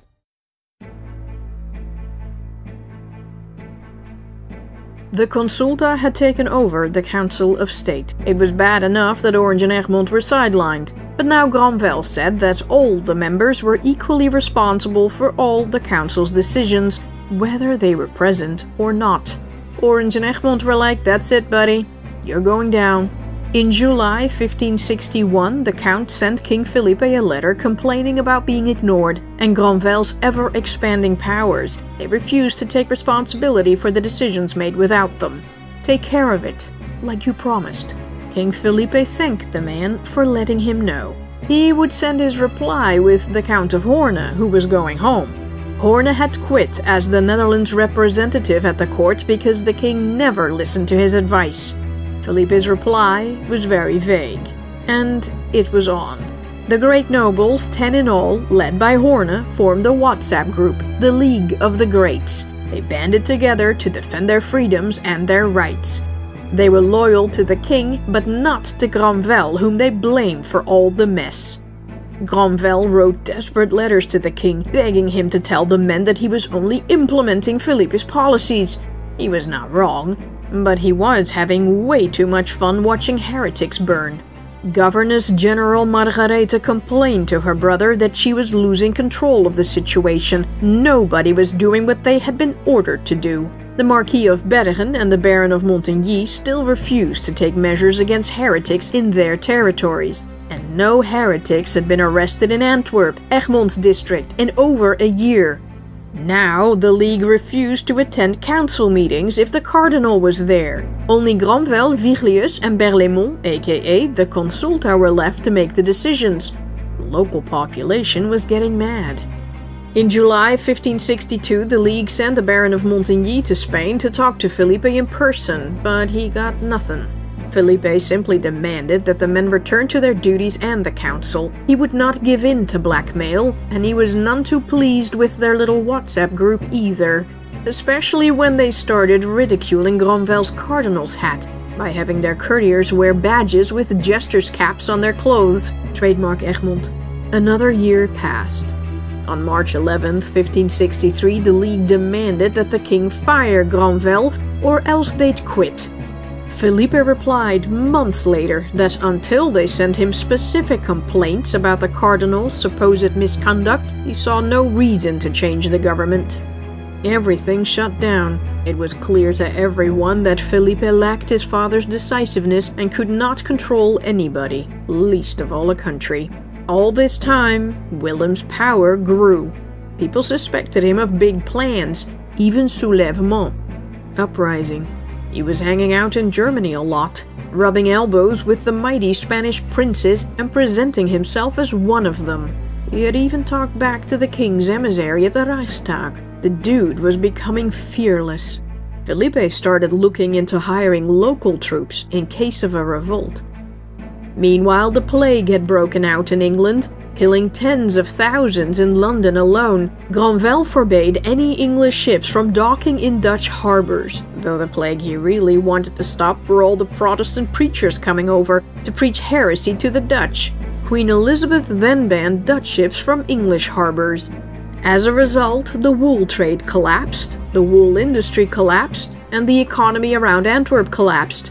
The Consulta had taken over the Council of State. It was bad enough that Orange and Egmont were sidelined, but now Granvelle said that all the members were equally responsible for all the Council's decisions, whether they were present or not. Orange and Egmont were like, that's it, buddy. You're going down. In July 1561, the Count sent King Felipe a letter complaining about being ignored and Granvelle's ever expanding powers. They refused to take responsibility for the decisions made without them. Take care of it, like you promised. King Felipe thanked the man for letting him know. He would send his reply with the Count of Horne, who was going home. Horne had quit as the Netherlands representative at the court because the king never listened to his advice. Felipe's reply was very vague, and it was on. The great nobles, ten in all, led by Horne, formed a WhatsApp group, the League of the Greats. They banded together to defend their freedoms and their rights. They were loyal to the king, but not to Granvelle, whom they blamed for all the mess. Granvelle wrote desperate letters to the king, begging him to tell the men that he was only implementing Philippe's policies. He was not wrong, but he was having way too much fun watching heretics burn. Governess General Margarethe complained to her brother that she was losing control of the situation. Nobody was doing what they had been ordered to do. The Marquis of Bergen and the Baron of Montigny still refused to take measures against heretics in their territories and no heretics had been arrested in Antwerp, Egmont's district, in over a year. Now, the League refused to attend council meetings if the cardinal was there. Only Granvelle, Viglius, and Berlaymont, aka the Consulta, were left to make the decisions. The local population was getting mad. In July 1562, the League sent the Baron of Montigny to Spain to talk to Felipe in person, but he got nothing. Felipe simply demanded that the men return to their duties and the council. He would not give in to blackmail, and he was none too pleased with their little WhatsApp group either, especially when they started ridiculing Granvelle's cardinal's hat by having their courtiers wear badges with jester's caps on their clothes, trademark Egmont. Another year passed. On March 11, 1563, the League demanded that the king fire Granvelle or else they'd quit. Felipe replied months later that until they sent him specific complaints about the cardinal's supposed misconduct, he saw no reason to change the government. Everything shut down. It was clear to everyone that Felipe lacked his father's decisiveness and could not control anybody, least of all a country. All this time, Willem's power grew. People suspected him of big plans, even soulèvement, uprising. He was hanging out in Germany a lot, rubbing elbows with the mighty Spanish princes and presenting himself as one of them. He had even talked back to the king's emissary at the Reichstag. The dude was becoming fearless. Felipe started looking into hiring local troops in case of a revolt. Meanwhile, the plague had broken out in England, killing tens of thousands in London alone, Granvelle forbade any English ships from docking in Dutch harbors, though the plague he really wanted to stop were all the Protestant preachers coming over to preach heresy to the Dutch. Queen Elizabeth then banned Dutch ships from English harbors. As a result, the wool trade collapsed, the wool industry collapsed, and the economy around Antwerp collapsed.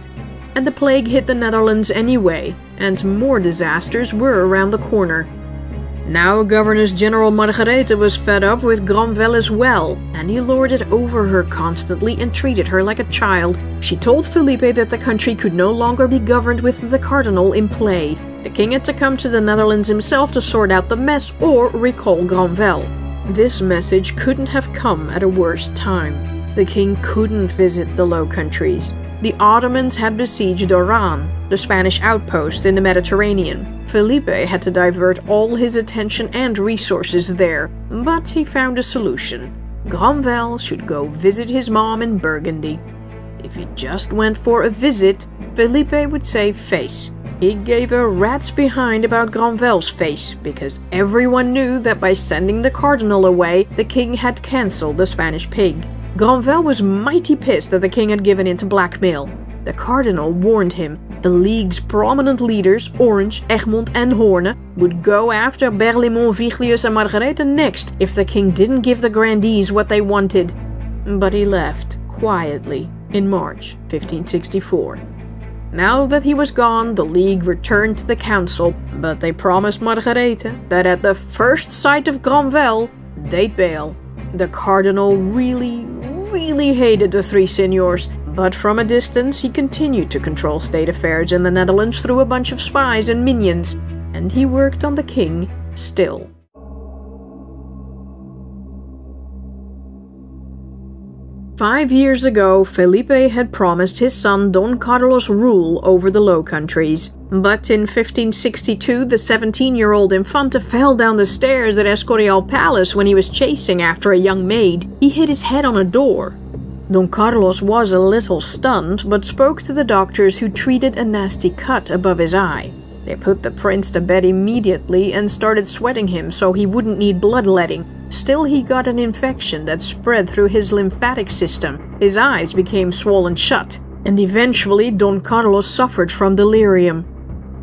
And the plague hit the Netherlands anyway, and more disasters were around the corner. Now Governess General Margarethe was fed up with Granvelle as well, and he lorded over her constantly and treated her like a child. She told Felipe that the country could no longer be governed with the cardinal in play. The king had to come to the Netherlands himself to sort out the mess or recall Granvelle. This message couldn't have come at a worse time. The king couldn't visit the Low Countries. The Ottomans had besieged Oran, the Spanish outpost in the Mediterranean. Felipe had to divert all his attention and resources there, but he found a solution. Granvelle should go visit his mom in Burgundy. If he just went for a visit, Felipe would save face. He gave a rat's behind about Granvelle's face, because everyone knew that by sending the cardinal away, the king had cancelled the Spanish pig. Granvelle was mighty pissed that the king had given in to blackmail. The cardinal warned him the League's prominent leaders, Orange, Egmont, and Horne, would go after Berlaymont, Viglius, and Margarethe next if the king didn't give the grandees what they wanted. But he left, quietly, in March 1564. Now that he was gone, the League returned to the council, but they promised Margarethe that at the first sight of Granvelle, they'd bail. The cardinal really, really hated the three signors but from a distance, he continued to control state affairs in the Netherlands through a bunch of spies and minions, and he worked on the king still. Five years ago, Felipe had promised his son Don Carlos rule over the Low Countries. But in 1562, the 17 year old Infante fell down the stairs at Escorial Palace when he was chasing after a young maid. He hit his head on a door. Don Carlos was a little stunned, but spoke to the doctors who treated a nasty cut above his eye. They put the prince to bed immediately and started sweating him so he wouldn't need bloodletting. Still, he got an infection that spread through his lymphatic system. His eyes became swollen shut, and eventually Don Carlos suffered from delirium.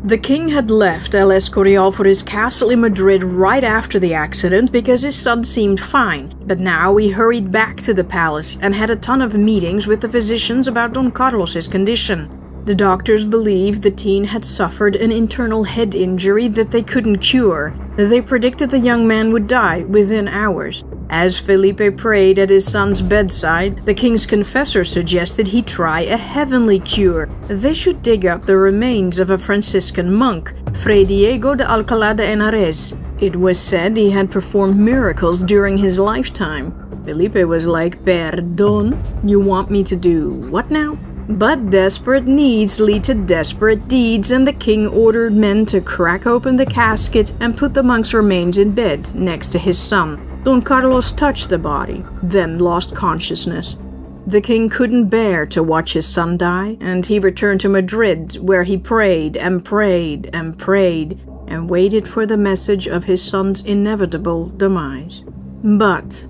The king had left El Escorial for his castle in Madrid right after the accident because his son seemed fine, but now he hurried back to the palace and had a ton of meetings with the physicians about Don Carlos's condition. The doctors believed the teen had suffered an internal head injury that they couldn't cure. They predicted the young man would die within hours. As Felipe prayed at his son's bedside, the king's confessor suggested he try a heavenly cure. They should dig up the remains of a Franciscan monk, Fray Diego de Alcalá de Henares. It was said he had performed miracles during his lifetime. Felipe was like, Perdón? You want me to do what now? But desperate needs lead to desperate deeds, and the king ordered men to crack open the casket and put the monk's remains in bed next to his son. Don Carlos touched the body, then lost consciousness. The king couldn't bear to watch his son die, and he returned to Madrid, where he prayed and prayed and prayed and waited for the message of his son's inevitable demise. But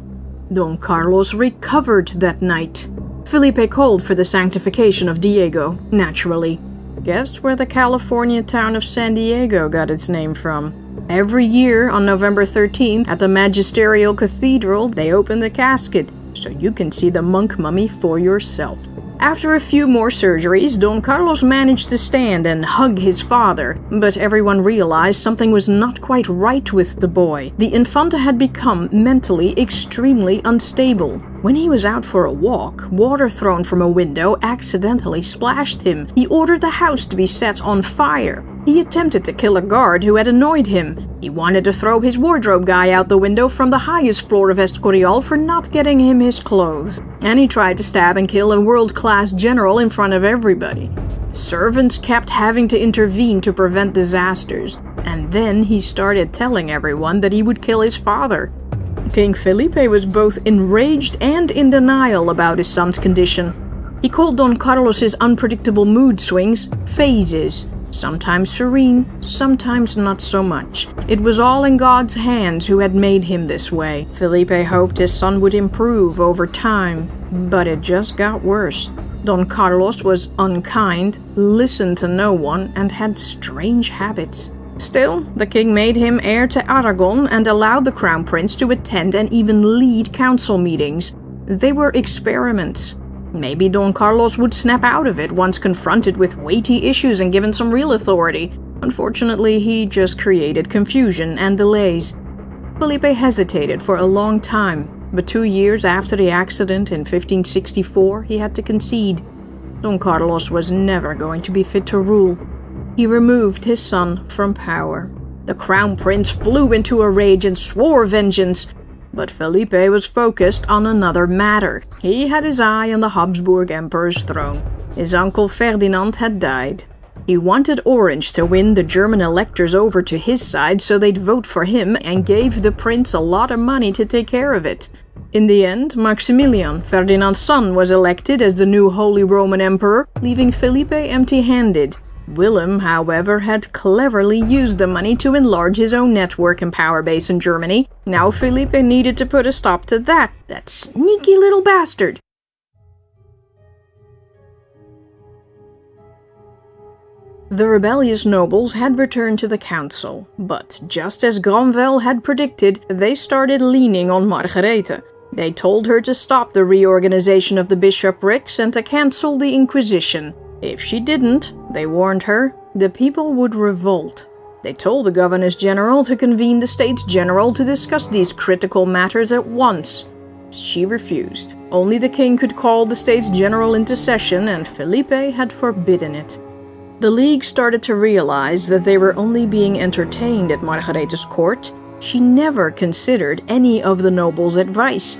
Don Carlos recovered that night Felipe called for the sanctification of Diego, naturally. Guess where the California town of San Diego got its name from? Every year on November 13th at the Magisterial Cathedral, they open the casket so you can see the monk mummy for yourself. After a few more surgeries, Don Carlos managed to stand and hug his father, but everyone realized something was not quite right with the boy. The Infante had become mentally extremely unstable. When he was out for a walk, water thrown from a window accidentally splashed him. He ordered the house to be set on fire. He attempted to kill a guard who had annoyed him. He wanted to throw his wardrobe guy out the window from the highest floor of Escorial for not getting him his clothes. And he tried to stab and kill a world class general in front of everybody. Servants kept having to intervene to prevent disasters. And then he started telling everyone that he would kill his father. King Felipe was both enraged and in denial about his son's condition. He called Don Carlos's unpredictable mood swings phases, sometimes serene, sometimes not so much. It was all in God's hands who had made him this way. Felipe hoped his son would improve over time, but it just got worse. Don Carlos was unkind, listened to no one, and had strange habits. Still, the king made him heir to Aragon and allowed the crown prince to attend and even lead council meetings. They were experiments. Maybe Don Carlos would snap out of it once confronted with weighty issues and given some real authority. Unfortunately, he just created confusion and delays. Felipe hesitated for a long time, but two years after the accident in 1564, he had to concede. Don Carlos was never going to be fit to rule. He removed his son from power. The crown prince flew into a rage and swore vengeance. But Felipe was focused on another matter. He had his eye on the Habsburg Emperor's throne. His uncle Ferdinand had died. He wanted Orange to win the German electors over to his side so they'd vote for him and gave the prince a lot of money to take care of it. In the end, Maximilian, Ferdinand's son, was elected as the new Holy Roman Emperor, leaving Felipe empty handed. Willem, however, had cleverly used the money to enlarge his own network and power base in Germany. Now Felipe needed to put a stop to that, that sneaky little bastard. The rebellious nobles had returned to the council, but just as Granvelle had predicted, they started leaning on Margarethe. They told her to stop the reorganization of the bishoprics and to cancel the Inquisition. If she didn't, they warned her, the people would revolt. They told the governors general to convene the states general to discuss these critical matters at once. She refused. Only the king could call the states general into session, and Felipe had forbidden it. The League started to realize that they were only being entertained at Margarethe's court. She never considered any of the nobles' advice.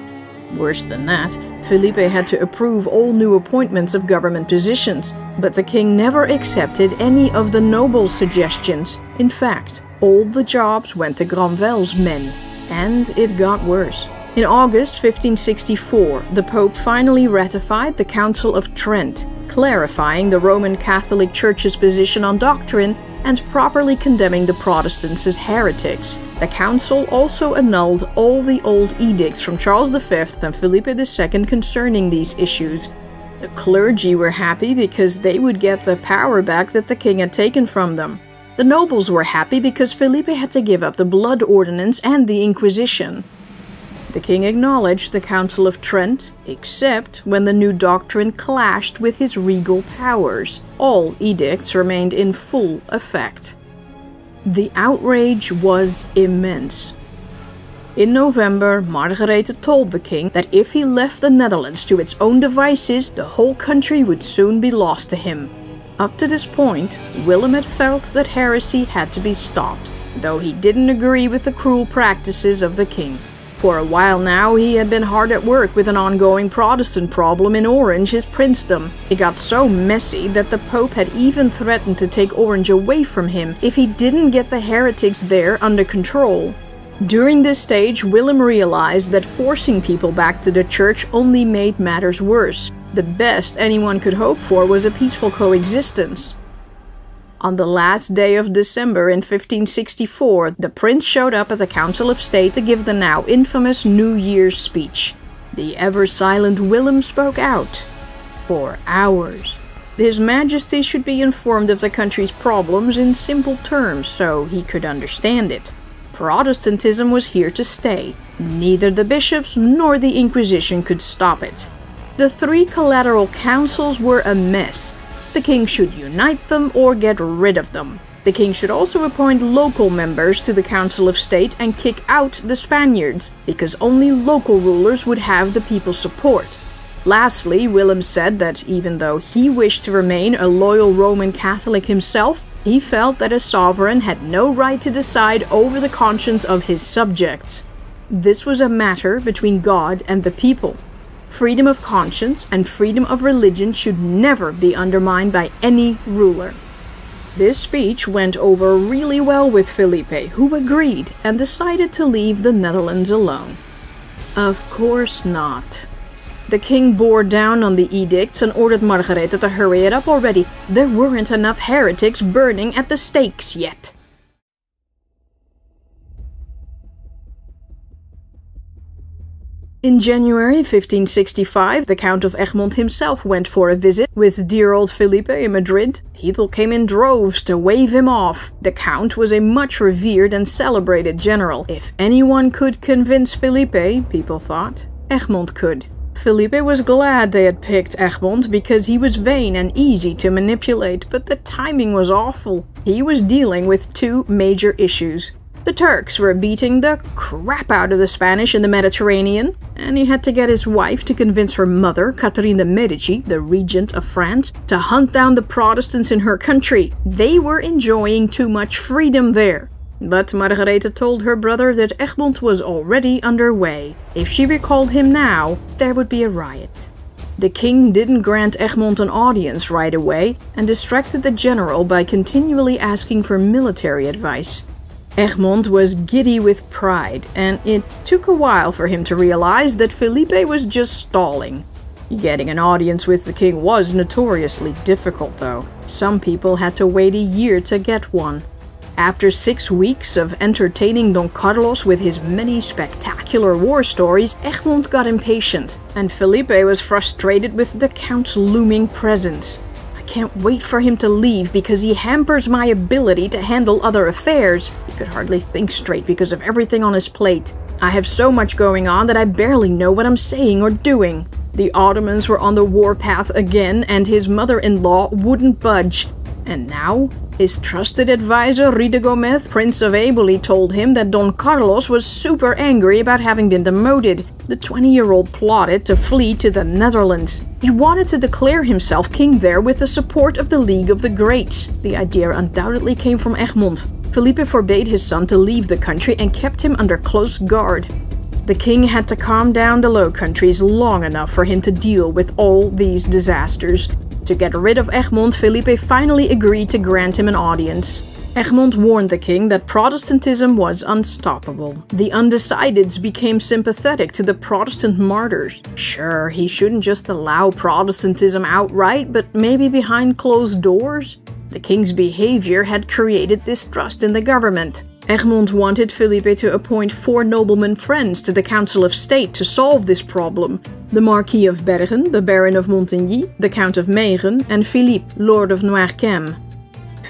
Worse than that, Felipe had to approve all new appointments of government positions. But the king never accepted any of the nobles' suggestions. In fact, all the jobs went to Granvelle's men. And it got worse. In August 1564, the Pope finally ratified the Council of Trent, clarifying the Roman Catholic Church's position on doctrine and properly condemning the Protestants as heretics. The council also annulled all the old edicts from Charles V and Philippe II concerning these issues. The clergy were happy because they would get the power back that the king had taken from them. The nobles were happy because Felipe had to give up the blood ordinance and the Inquisition. The king acknowledged the Council of Trent, except when the new doctrine clashed with his regal powers. All edicts remained in full effect. The outrage was immense. In November, Margarethe told the king that if he left the Netherlands to its own devices, the whole country would soon be lost to him. Up to this point, Willem had felt that heresy had to be stopped, though he didn't agree with the cruel practices of the king. For a while now, he had been hard at work with an ongoing Protestant problem in Orange, his princedom. It got so messy that the Pope had even threatened to take Orange away from him if he didn't get the heretics there under control. During this stage, Willem realized that forcing people back to the church only made matters worse. The best anyone could hope for was a peaceful coexistence. On the last day of December in 1564, the prince showed up at the Council of State to give the now infamous New Year's speech. The ever silent Willem spoke out. For hours. His Majesty should be informed of the country's problems in simple terms so he could understand it. Protestantism was here to stay. Neither the bishops nor the Inquisition could stop it. The three collateral councils were a mess, the king should unite them or get rid of them. The king should also appoint local members to the Council of State and kick out the Spaniards, because only local rulers would have the people's support. Lastly, Willem said that even though he wished to remain a loyal Roman Catholic himself, he felt that a sovereign had no right to decide over the conscience of his subjects. This was a matter between God and the people. Freedom of conscience and freedom of religion should never be undermined by any ruler. This speech went over really well with Felipe, who agreed and decided to leave the Netherlands alone. Of course not. The king bore down on the edicts and ordered Margarethe to hurry it up already. There weren't enough heretics burning at the stakes yet. In January 1565, the Count of Egmont himself went for a visit with dear old Felipe in Madrid. People came in droves to wave him off. The Count was a much revered and celebrated general. If anyone could convince Felipe, people thought, Egmont could. Felipe was glad they had picked Egmont because he was vain and easy to manipulate, but the timing was awful. He was dealing with two major issues the Turks were beating the crap out of the Spanish in the Mediterranean, and he had to get his wife to convince her mother, Catherine de' Medici, the regent of France, to hunt down the Protestants in her country. They were enjoying too much freedom there. But Margarethe told her brother that Egmont was already underway. If she recalled him now, there would be a riot. The king didn't grant Egmont an audience right away and distracted the general by continually asking for military advice. Egmont was giddy with pride, and it took a while for him to realize that Felipe was just stalling. Getting an audience with the king was notoriously difficult, though. Some people had to wait a year to get one. After six weeks of entertaining Don Carlos with his many spectacular war stories, Egmont got impatient, and Felipe was frustrated with the Count's looming presence. I can't wait for him to leave because he hampers my ability to handle other affairs, He could hardly think straight because of everything on his plate. I have so much going on that I barely know what I'm saying or doing. The Ottomans were on the warpath again, and his mother in law wouldn't budge. And now, his trusted advisor Rita Gomez, Prince of Eboli, told him that Don Carlos was super angry about having been demoted. The 20 year old plotted to flee to the Netherlands. He wanted to declare himself king there with the support of the League of the Greats. The idea undoubtedly came from Egmont. Felipe forbade his son to leave the country and kept him under close guard. The king had to calm down the Low Countries long enough for him to deal with all these disasters. To get rid of Egmont, Felipe finally agreed to grant him an audience. Egmont warned the king that Protestantism was unstoppable. The undecideds became sympathetic to the Protestant martyrs. Sure, he shouldn't just allow Protestantism outright, but maybe behind closed doors? The king's behavior had created distrust in the government. Egmont wanted Felipe to appoint four nobleman friends to the Council of State to solve this problem. The Marquis of Bergen, the Baron of Montigny, the Count of Megen, and Philippe, Lord of Noircarmes.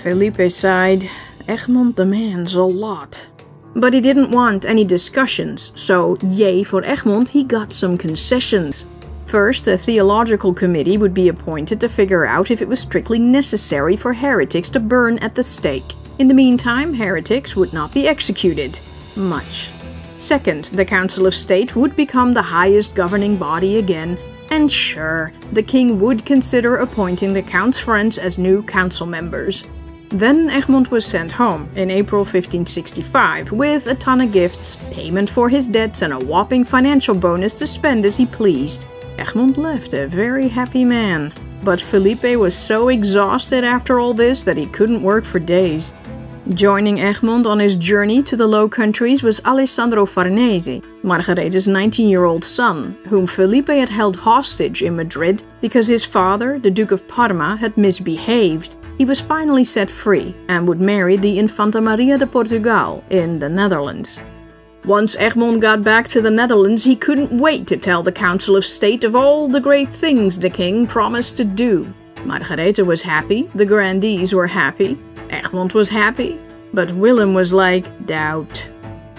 Felipe sighed. Egmont demands a lot. But he didn't want any discussions, so yay for Egmont, he got some concessions. First, a theological committee would be appointed to figure out if it was strictly necessary for heretics to burn at the stake. In the meantime, heretics would not be executed. Much. Second, the Council of State would become the highest governing body again, and sure, the king would consider appointing the Count's friends as new council members. Then Egmont was sent home in April 1565 with a ton of gifts, payment for his debts, and a whopping financial bonus to spend as he pleased. Egmont left a very happy man. But Felipe was so exhausted after all this that he couldn't work for days. Joining Egmont on his journey to the Low Countries was Alessandro Farnese, Margarethe's 19 year old son, whom Felipe had held hostage in Madrid because his father, the Duke of Parma, had misbehaved he was finally set free and would marry the Infanta Maria de Portugal in the Netherlands. Once Egmont got back to the Netherlands, he couldn't wait to tell the Council of State of all the great things the king promised to do. Margarethe was happy, the grandees were happy, Egmont was happy, but Willem was like, doubt.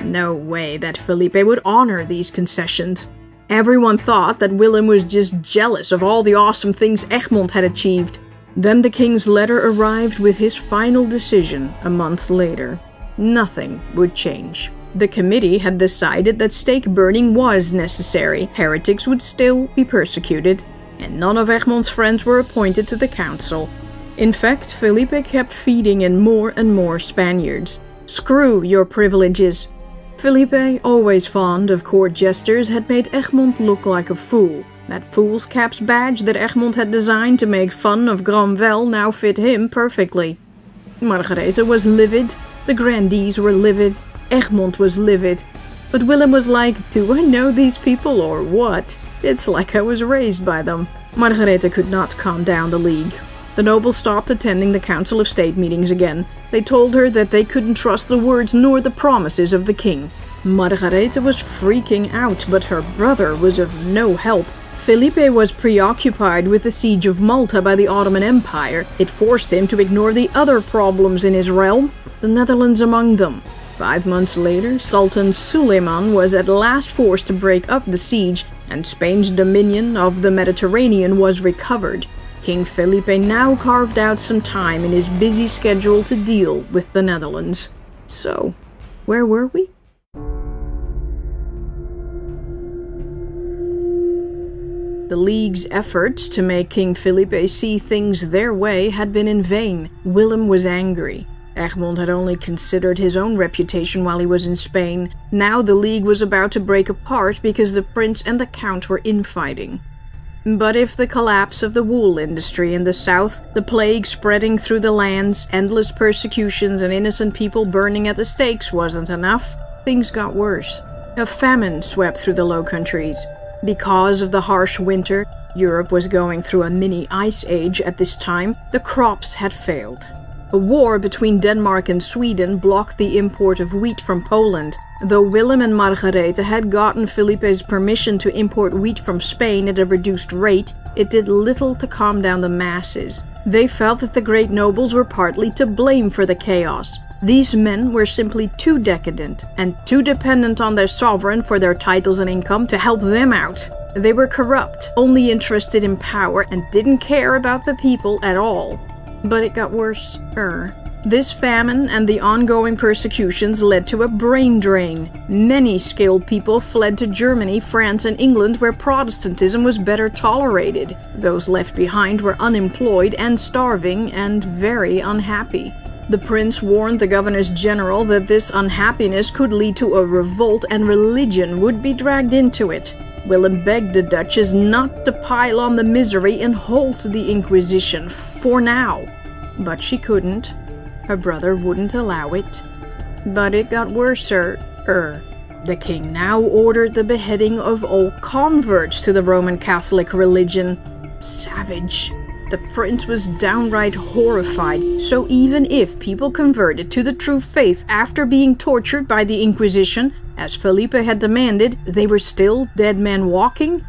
No way that Felipe would honor these concessions. Everyone thought that Willem was just jealous of all the awesome things Egmont had achieved. Then the king's letter arrived with his final decision a month later. Nothing would change. The committee had decided that stake burning was necessary, heretics would still be persecuted, and none of Egmont's friends were appointed to the council. In fact, Felipe kept feeding in more and more Spaniards. Screw your privileges. Felipe, always fond of court jesters, had made Egmont look like a fool. That fool's cap's badge that Egmont had designed to make fun of Granvelle now fit him perfectly. Margarethe was livid, the grandees were livid, Egmont was livid. But Willem was like, do I know these people or what? It's like I was raised by them. Margarethe could not calm down the League. The nobles stopped attending the Council of State meetings again. They told her that they couldn't trust the words nor the promises of the king. Margarethe was freaking out, but her brother was of no help. Felipe was preoccupied with the siege of Malta by the Ottoman Empire. It forced him to ignore the other problems in his realm, the Netherlands among them. Five months later, Sultan Suleiman was at last forced to break up the siege, and Spain's dominion of the Mediterranean was recovered. King Felipe now carved out some time in his busy schedule to deal with the Netherlands. So, where were we? The League's efforts to make King Felipe see things their way had been in vain. Willem was angry. Egmont had only considered his own reputation while he was in Spain. Now the League was about to break apart because the Prince and the Count were infighting. But if the collapse of the wool industry in the south, the plague spreading through the lands, endless persecutions, and innocent people burning at the stakes wasn't enough, things got worse. A famine swept through the Low Countries. Because of the harsh winter, Europe was going through a mini ice age at this time, the crops had failed. A war between Denmark and Sweden blocked the import of wheat from Poland. Though Willem and Margarethe had gotten Felipe's permission to import wheat from Spain at a reduced rate, it did little to calm down the masses. They felt that the great nobles were partly to blame for the chaos. These men were simply too decadent and too dependent on their sovereign for their titles and income to help them out. They were corrupt, only interested in power, and didn't care about the people at all. But it got worse. Er. This famine and the ongoing persecutions led to a brain drain. Many skilled people fled to Germany, France, and England where Protestantism was better tolerated. Those left behind were unemployed and starving and very unhappy. The prince warned the governors general that this unhappiness could lead to a revolt and religion would be dragged into it. Willem begged the Duchess not to pile on the misery and halt the Inquisition for now. But she couldn't. Her brother wouldn't allow it. But it got worser. Er, the king now ordered the beheading of all converts to the Roman Catholic religion. Savage. The prince was downright horrified, so even if people converted to the true faith after being tortured by the Inquisition, as Felipe had demanded, they were still dead men walking?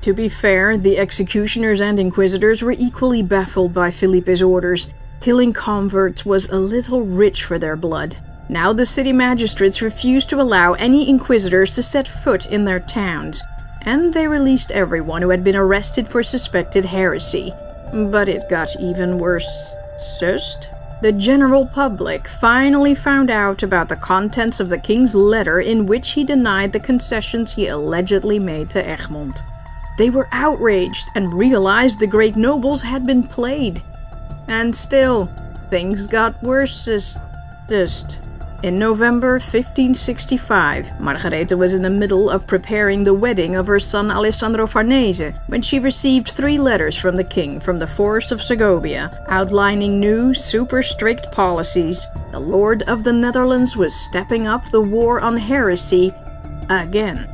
To be fair, the executioners and inquisitors were equally baffled by Felipe's orders. Killing converts was a little rich for their blood. Now the city magistrates refused to allow any inquisitors to set foot in their towns, and they released everyone who had been arrested for suspected heresy. But it got even worse. First, the general public finally found out about the contents of the king's letter in which he denied the concessions he allegedly made to Egmont. They were outraged and realized the great nobles had been played. And still, things got worse. Just in November 1565, Margaretha was in the middle of preparing the wedding of her son Alessandro Farnese when she received three letters from the king from the forest of Segovia outlining new, super strict policies. The Lord of the Netherlands was stepping up the war on heresy again.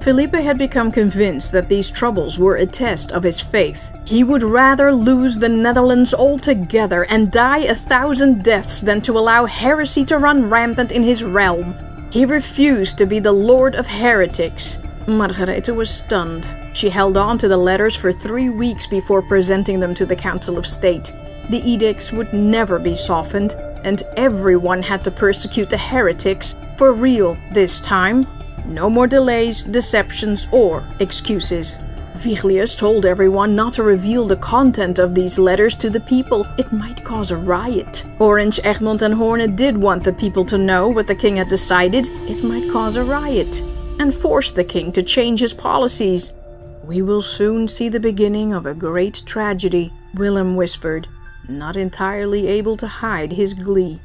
Felipe had become convinced that these troubles were a test of his faith. He would rather lose the Netherlands altogether and die a thousand deaths than to allow heresy to run rampant in his realm. He refused to be the lord of heretics. Margaretha was stunned. She held on to the letters for three weeks before presenting them to the Council of State. The edicts would never be softened, and everyone had to persecute the heretics for real this time. No more delays, deceptions, or excuses. Viglius told everyone not to reveal the content of these letters to the people. It might cause a riot. Orange, Egmont, and Horne did want the people to know what the king had decided. It might cause a riot. And force the king to change his policies. We will soon see the beginning of a great tragedy, Willem whispered, not entirely able to hide his glee.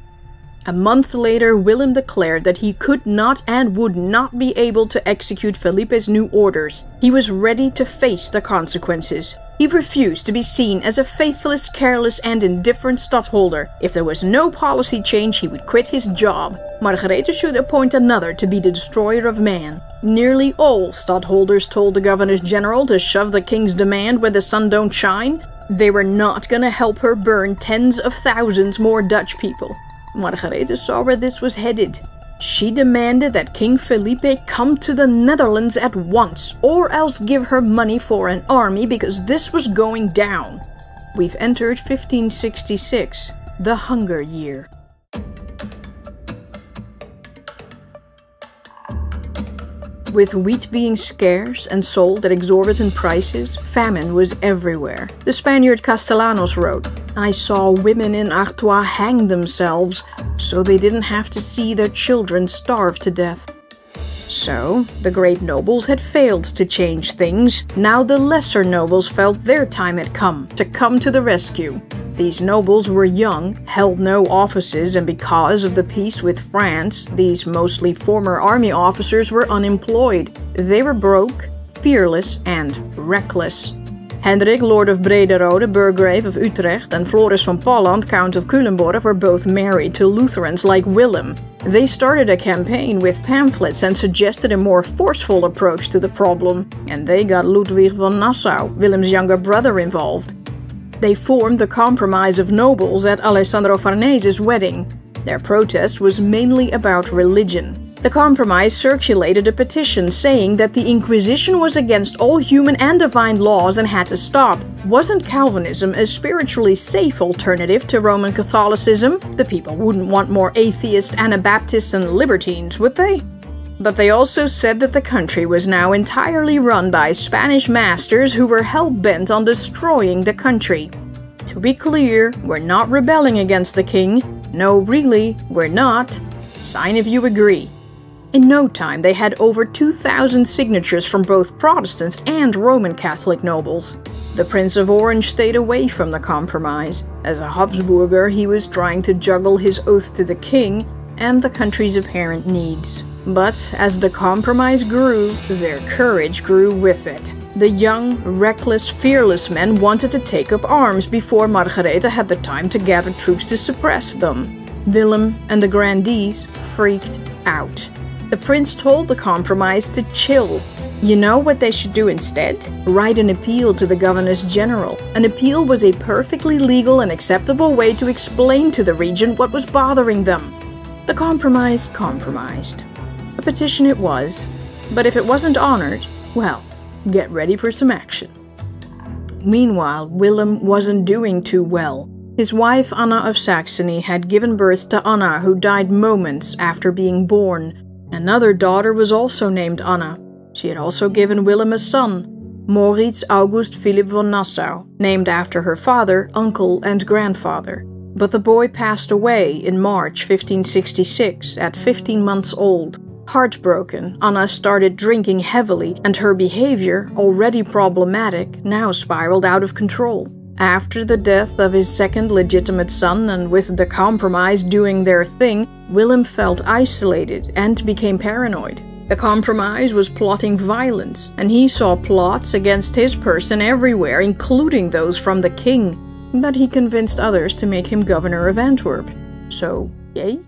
A month later, Willem declared that he could not and would not be able to execute Felipe's new orders. He was ready to face the consequences. He refused to be seen as a faithless, careless, and indifferent stadtholder. If there was no policy change, he would quit his job. Margaretha should appoint another to be the destroyer of man. Nearly all stadtholders told the governors general to shove the king's demand where the sun don't shine. They were not gonna help her burn tens of thousands more Dutch people. Margaretha saw where this was headed. She demanded that King Felipe come to the Netherlands at once, or else give her money for an army because this was going down. We've entered 1566, the Hunger Year. With wheat being scarce and sold at exorbitant prices, famine was everywhere. The Spaniard Castellanos wrote, I saw women in Artois hang themselves so they didn't have to see their children starve to death. So, the great nobles had failed to change things. Now the lesser nobles felt their time had come to come to the rescue. These nobles were young, held no offices, and because of the peace with France, these mostly former army officers were unemployed. They were broke, fearless, and reckless. Hendrik, Lord of Brederode, Burgrave of Utrecht, and Floris von Pallandt, Count of Culemborg, were both married to Lutherans like Willem. They started a campaign with pamphlets and suggested a more forceful approach to the problem, and they got Ludwig von Nassau, Willem's younger brother, involved. They formed the Compromise of Nobles at Alessandro Farnese's wedding. Their protest was mainly about religion. The compromise circulated a petition saying that the Inquisition was against all human and divine laws and had to stop. Wasn't Calvinism a spiritually safe alternative to Roman Catholicism? The people wouldn't want more atheists, Anabaptists, and libertines, would they? But they also said that the country was now entirely run by Spanish masters who were hell bent on destroying the country. To be clear, we're not rebelling against the king. No, really, we're not. Sign if you agree. In no time, they had over 2,000 signatures from both Protestants and Roman Catholic nobles. The Prince of Orange stayed away from the compromise. As a Habsburger, he was trying to juggle his oath to the king and the country's apparent needs. But as the compromise grew, their courage grew with it. The young, reckless, fearless men wanted to take up arms before Margaretha had the time to gather troops to suppress them. Willem and the grandees freaked out. The prince told the compromise to chill. You know what they should do instead? Write an appeal to the Governors General. An appeal was a perfectly legal and acceptable way to explain to the region what was bothering them. The compromise compromised. A petition it was, but if it wasn't honored, well, get ready for some action. Meanwhile, Willem wasn't doing too well. His wife Anna of Saxony had given birth to Anna, who died moments after being born. Another daughter was also named Anna, she had also given Willem a son, Moritz August Philipp von Nassau, named after her father, uncle, and grandfather. But the boy passed away in March 1566 at 15 months old. Heartbroken, Anna started drinking heavily, and her behavior, already problematic, now spiraled out of control. After the death of his second legitimate son, and with the compromise doing their thing, Willem felt isolated and became paranoid. The compromise was plotting violence, and he saw plots against his person everywhere, including those from the king. But he convinced others to make him governor of Antwerp. So, yay?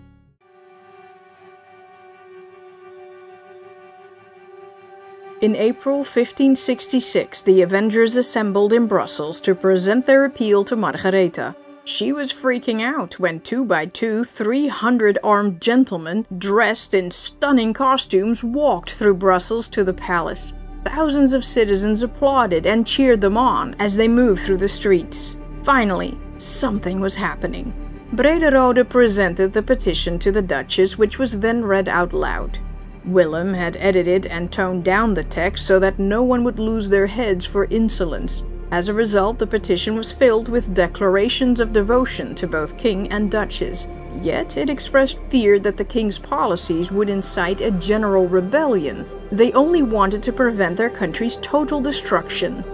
In April 1566, the Avengers assembled in Brussels to present their appeal to Margaretha. She was freaking out when two by two, 300 armed gentlemen dressed in stunning costumes walked through Brussels to the palace. Thousands of citizens applauded and cheered them on as they moved through the streets. Finally, something was happening. Brederode presented the petition to the Duchess, which was then read out loud. Willem had edited and toned down the text so that no one would lose their heads for insolence, as a result, the petition was filled with declarations of devotion to both king and duchess. Yet it expressed fear that the king's policies would incite a general rebellion. They only wanted to prevent their country's total destruction.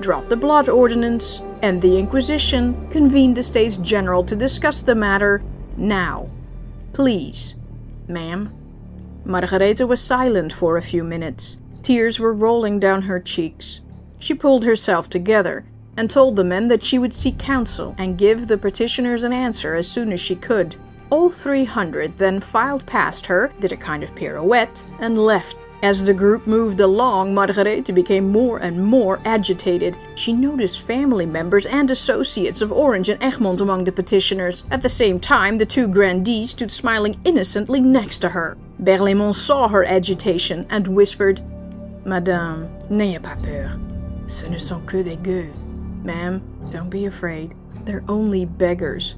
Drop the blood ordinance, and the Inquisition convened the States General to discuss the matter now. Please, ma'am. Margaretha was silent for a few minutes. Tears were rolling down her cheeks. She pulled herself together and told the men that she would seek counsel and give the petitioners an answer as soon as she could. All 300 then filed past her, did a kind of pirouette, and left. As the group moved along, Margarethe became more and more agitated. She noticed family members and associates of Orange and Egmont among the petitioners. At the same time, the two grandees stood smiling innocently next to her. Berlaymont saw her agitation and whispered, Madame, n'ayez pas peur. Ce ne sont que des gueux. Ma'am, don't be afraid. They're only beggars.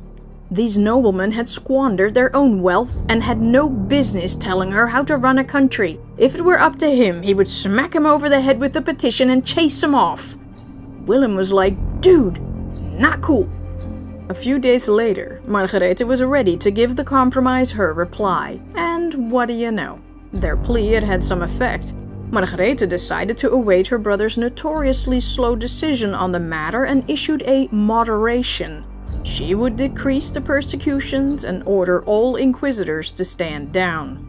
These noblemen had squandered their own wealth and had no business telling her how to run a country. If it were up to him, he would smack him over the head with the petition and chase him off. Willem was like, dude, not cool. A few days later, Margarethe was ready to give the compromise her reply. And what do you know? Their plea had had some effect. Margarethe decided to await her brother's notoriously slow decision on the matter and issued a moderation. She would decrease the persecutions and order all inquisitors to stand down.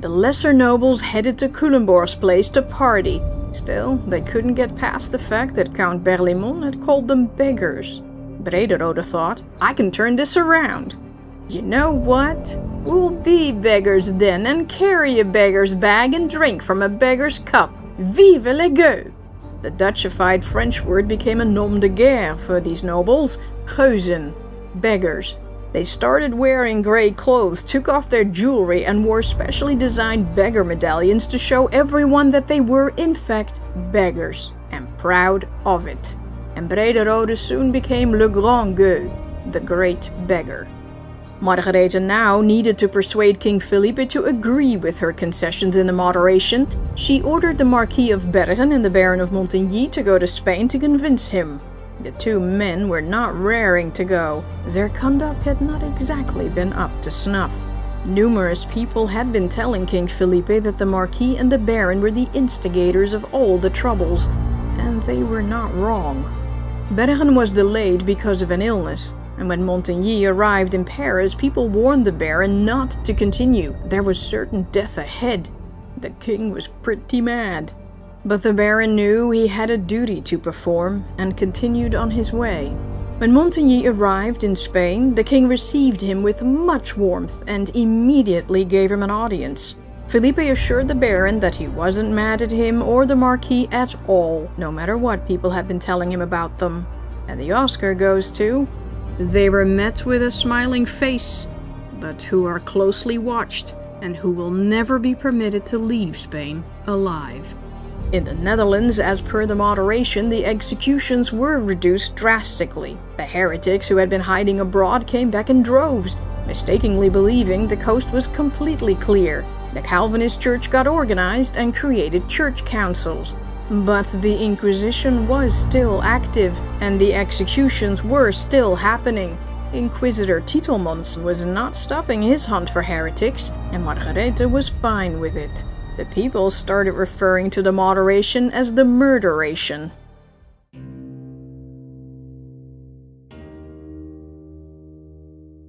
The lesser nobles headed to Culemborg's place to party. Still, they couldn't get past the fact that Count Berlaymont had called them beggars. Brederode thought, I can turn this around. You know what? We'll be beggars then and carry a beggar's bag and drink from a beggar's cup. Vive les gueux! The Dutchified French word became a nom de guerre for these nobles, geuzen, beggars. They started wearing grey clothes, took off their jewelry, and wore specially designed beggar medallions to show everyone that they were, in fact, beggars, and proud of it. And Brederode soon became Le Grand Gueux, the Great Beggar. Margarethe now needed to persuade King Felipe to agree with her concessions in the moderation. She ordered the Marquis of Bergen and the Baron of Montigny to go to Spain to convince him. The two men were not raring to go. Their conduct had not exactly been up to snuff. Numerous people had been telling King Felipe that the Marquis and the Baron were the instigators of all the troubles, and they were not wrong. Bergen was delayed because of an illness, and when Montigny arrived in Paris, people warned the Baron not to continue. There was certain death ahead. The king was pretty mad. But the Baron knew he had a duty to perform and continued on his way. When Montigny arrived in Spain, the king received him with much warmth and immediately gave him an audience. Felipe assured the Baron that he wasn't mad at him or the Marquis at all, no matter what people had been telling him about them. And the Oscar goes to. They were met with a smiling face, but who are closely watched and who will never be permitted to leave Spain alive. In the Netherlands, as per the moderation, the executions were reduced drastically. The heretics who had been hiding abroad came back in droves, mistakenly believing the coast was completely clear. The Calvinist church got organized and created church councils. But the Inquisition was still active, and the executions were still happening. Inquisitor Titelmans was not stopping his hunt for heretics, and Margarethe was fine with it. The people started referring to the moderation as the murderation.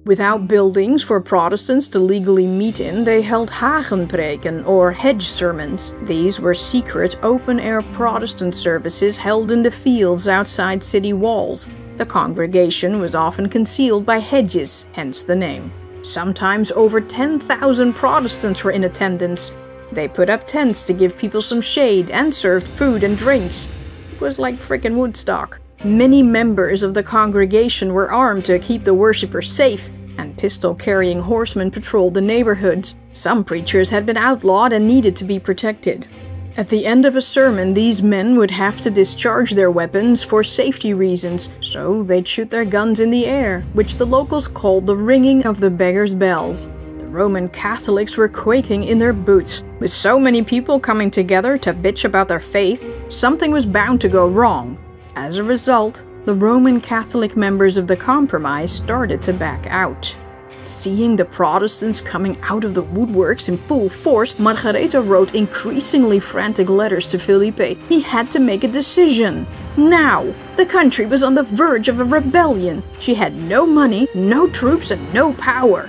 Without buildings for Protestants to legally meet in, they held hagenpreken or hedge sermons. These were secret, open-air Protestant services held in the fields outside city walls. The congregation was often concealed by hedges, hence the name. Sometimes over 10,000 Protestants were in attendance, they put up tents to give people some shade and served food and drinks. It was like frickin' Woodstock. Many members of the congregation were armed to keep the worshippers safe, and pistol carrying horsemen patrolled the neighborhoods. Some preachers had been outlawed and needed to be protected. At the end of a sermon, these men would have to discharge their weapons for safety reasons, so they'd shoot their guns in the air, which the locals called the ringing of the beggar's bells. Roman Catholics were quaking in their boots. With so many people coming together to bitch about their faith, something was bound to go wrong. As a result, the Roman Catholic members of the Compromise started to back out. Seeing the Protestants coming out of the woodworks in full force, Margaretha wrote increasingly frantic letters to Felipe. He had to make a decision. Now! The country was on the verge of a rebellion. She had no money, no troops, and no power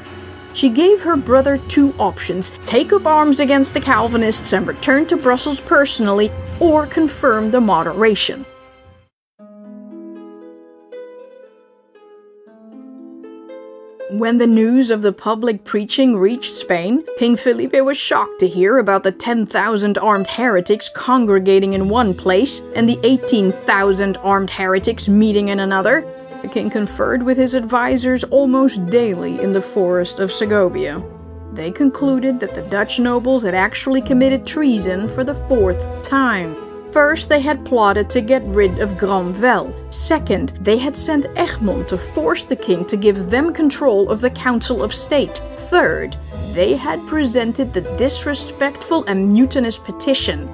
she gave her brother two options take up arms against the Calvinists and return to Brussels personally, or confirm the moderation. When the news of the public preaching reached Spain, King Felipe was shocked to hear about the 10,000 armed heretics congregating in one place and the 18,000 armed heretics meeting in another. The king conferred with his advisors almost daily in the forest of Segovia. They concluded that the Dutch nobles had actually committed treason for the fourth time. First, they had plotted to get rid of Granvelle. Second, they had sent Egmont to force the king to give them control of the Council of State. Third, they had presented the disrespectful and mutinous petition,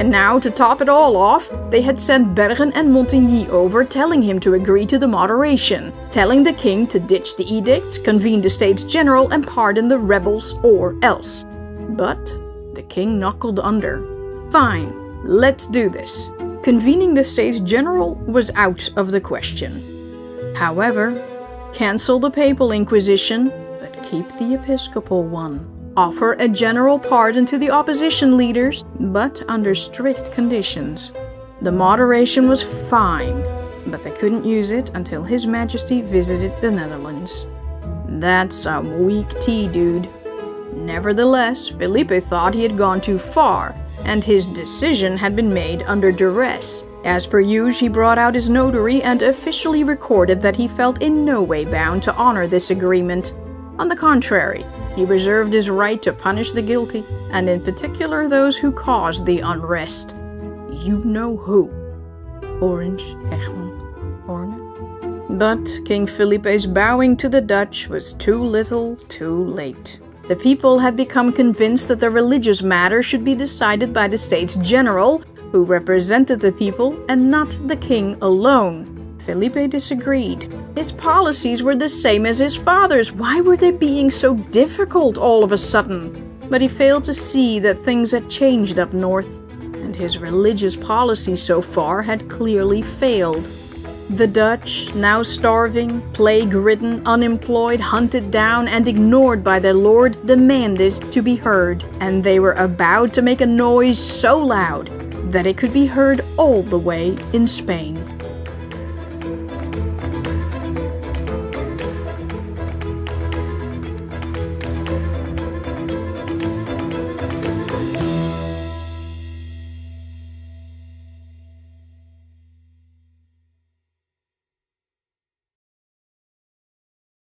and now, to top it all off, they had sent Bergen and Montigny over telling him to agree to the moderation, telling the king to ditch the edicts, convene the States General, and pardon the rebels or else. But the king knuckled under. Fine, let's do this. Convening the States General was out of the question. However, cancel the Papal Inquisition, but keep the Episcopal one offer a general pardon to the opposition leaders, but under strict conditions. The moderation was fine, but they couldn't use it until His Majesty visited the Netherlands. That's some weak tea, dude. Nevertheless, Felipe thought he had gone too far, and his decision had been made under duress. As per usual, he brought out his notary and officially recorded that he felt in no way bound to honor this agreement. On the contrary, he reserved his right to punish the guilty, and in particular those who caused the unrest. You know who. Orange, Egmont, Horne. But King Felipe's bowing to the Dutch was too little, too late. The people had become convinced that the religious matter should be decided by the States General, who represented the people and not the king alone. Felipe disagreed. His policies were the same as his father's. Why were they being so difficult all of a sudden? But he failed to see that things had changed up north, and his religious policy so far had clearly failed. The Dutch, now starving, plague ridden, unemployed, hunted down, and ignored by their lord, demanded to be heard, and they were about to make a noise so loud that it could be heard all the way in Spain.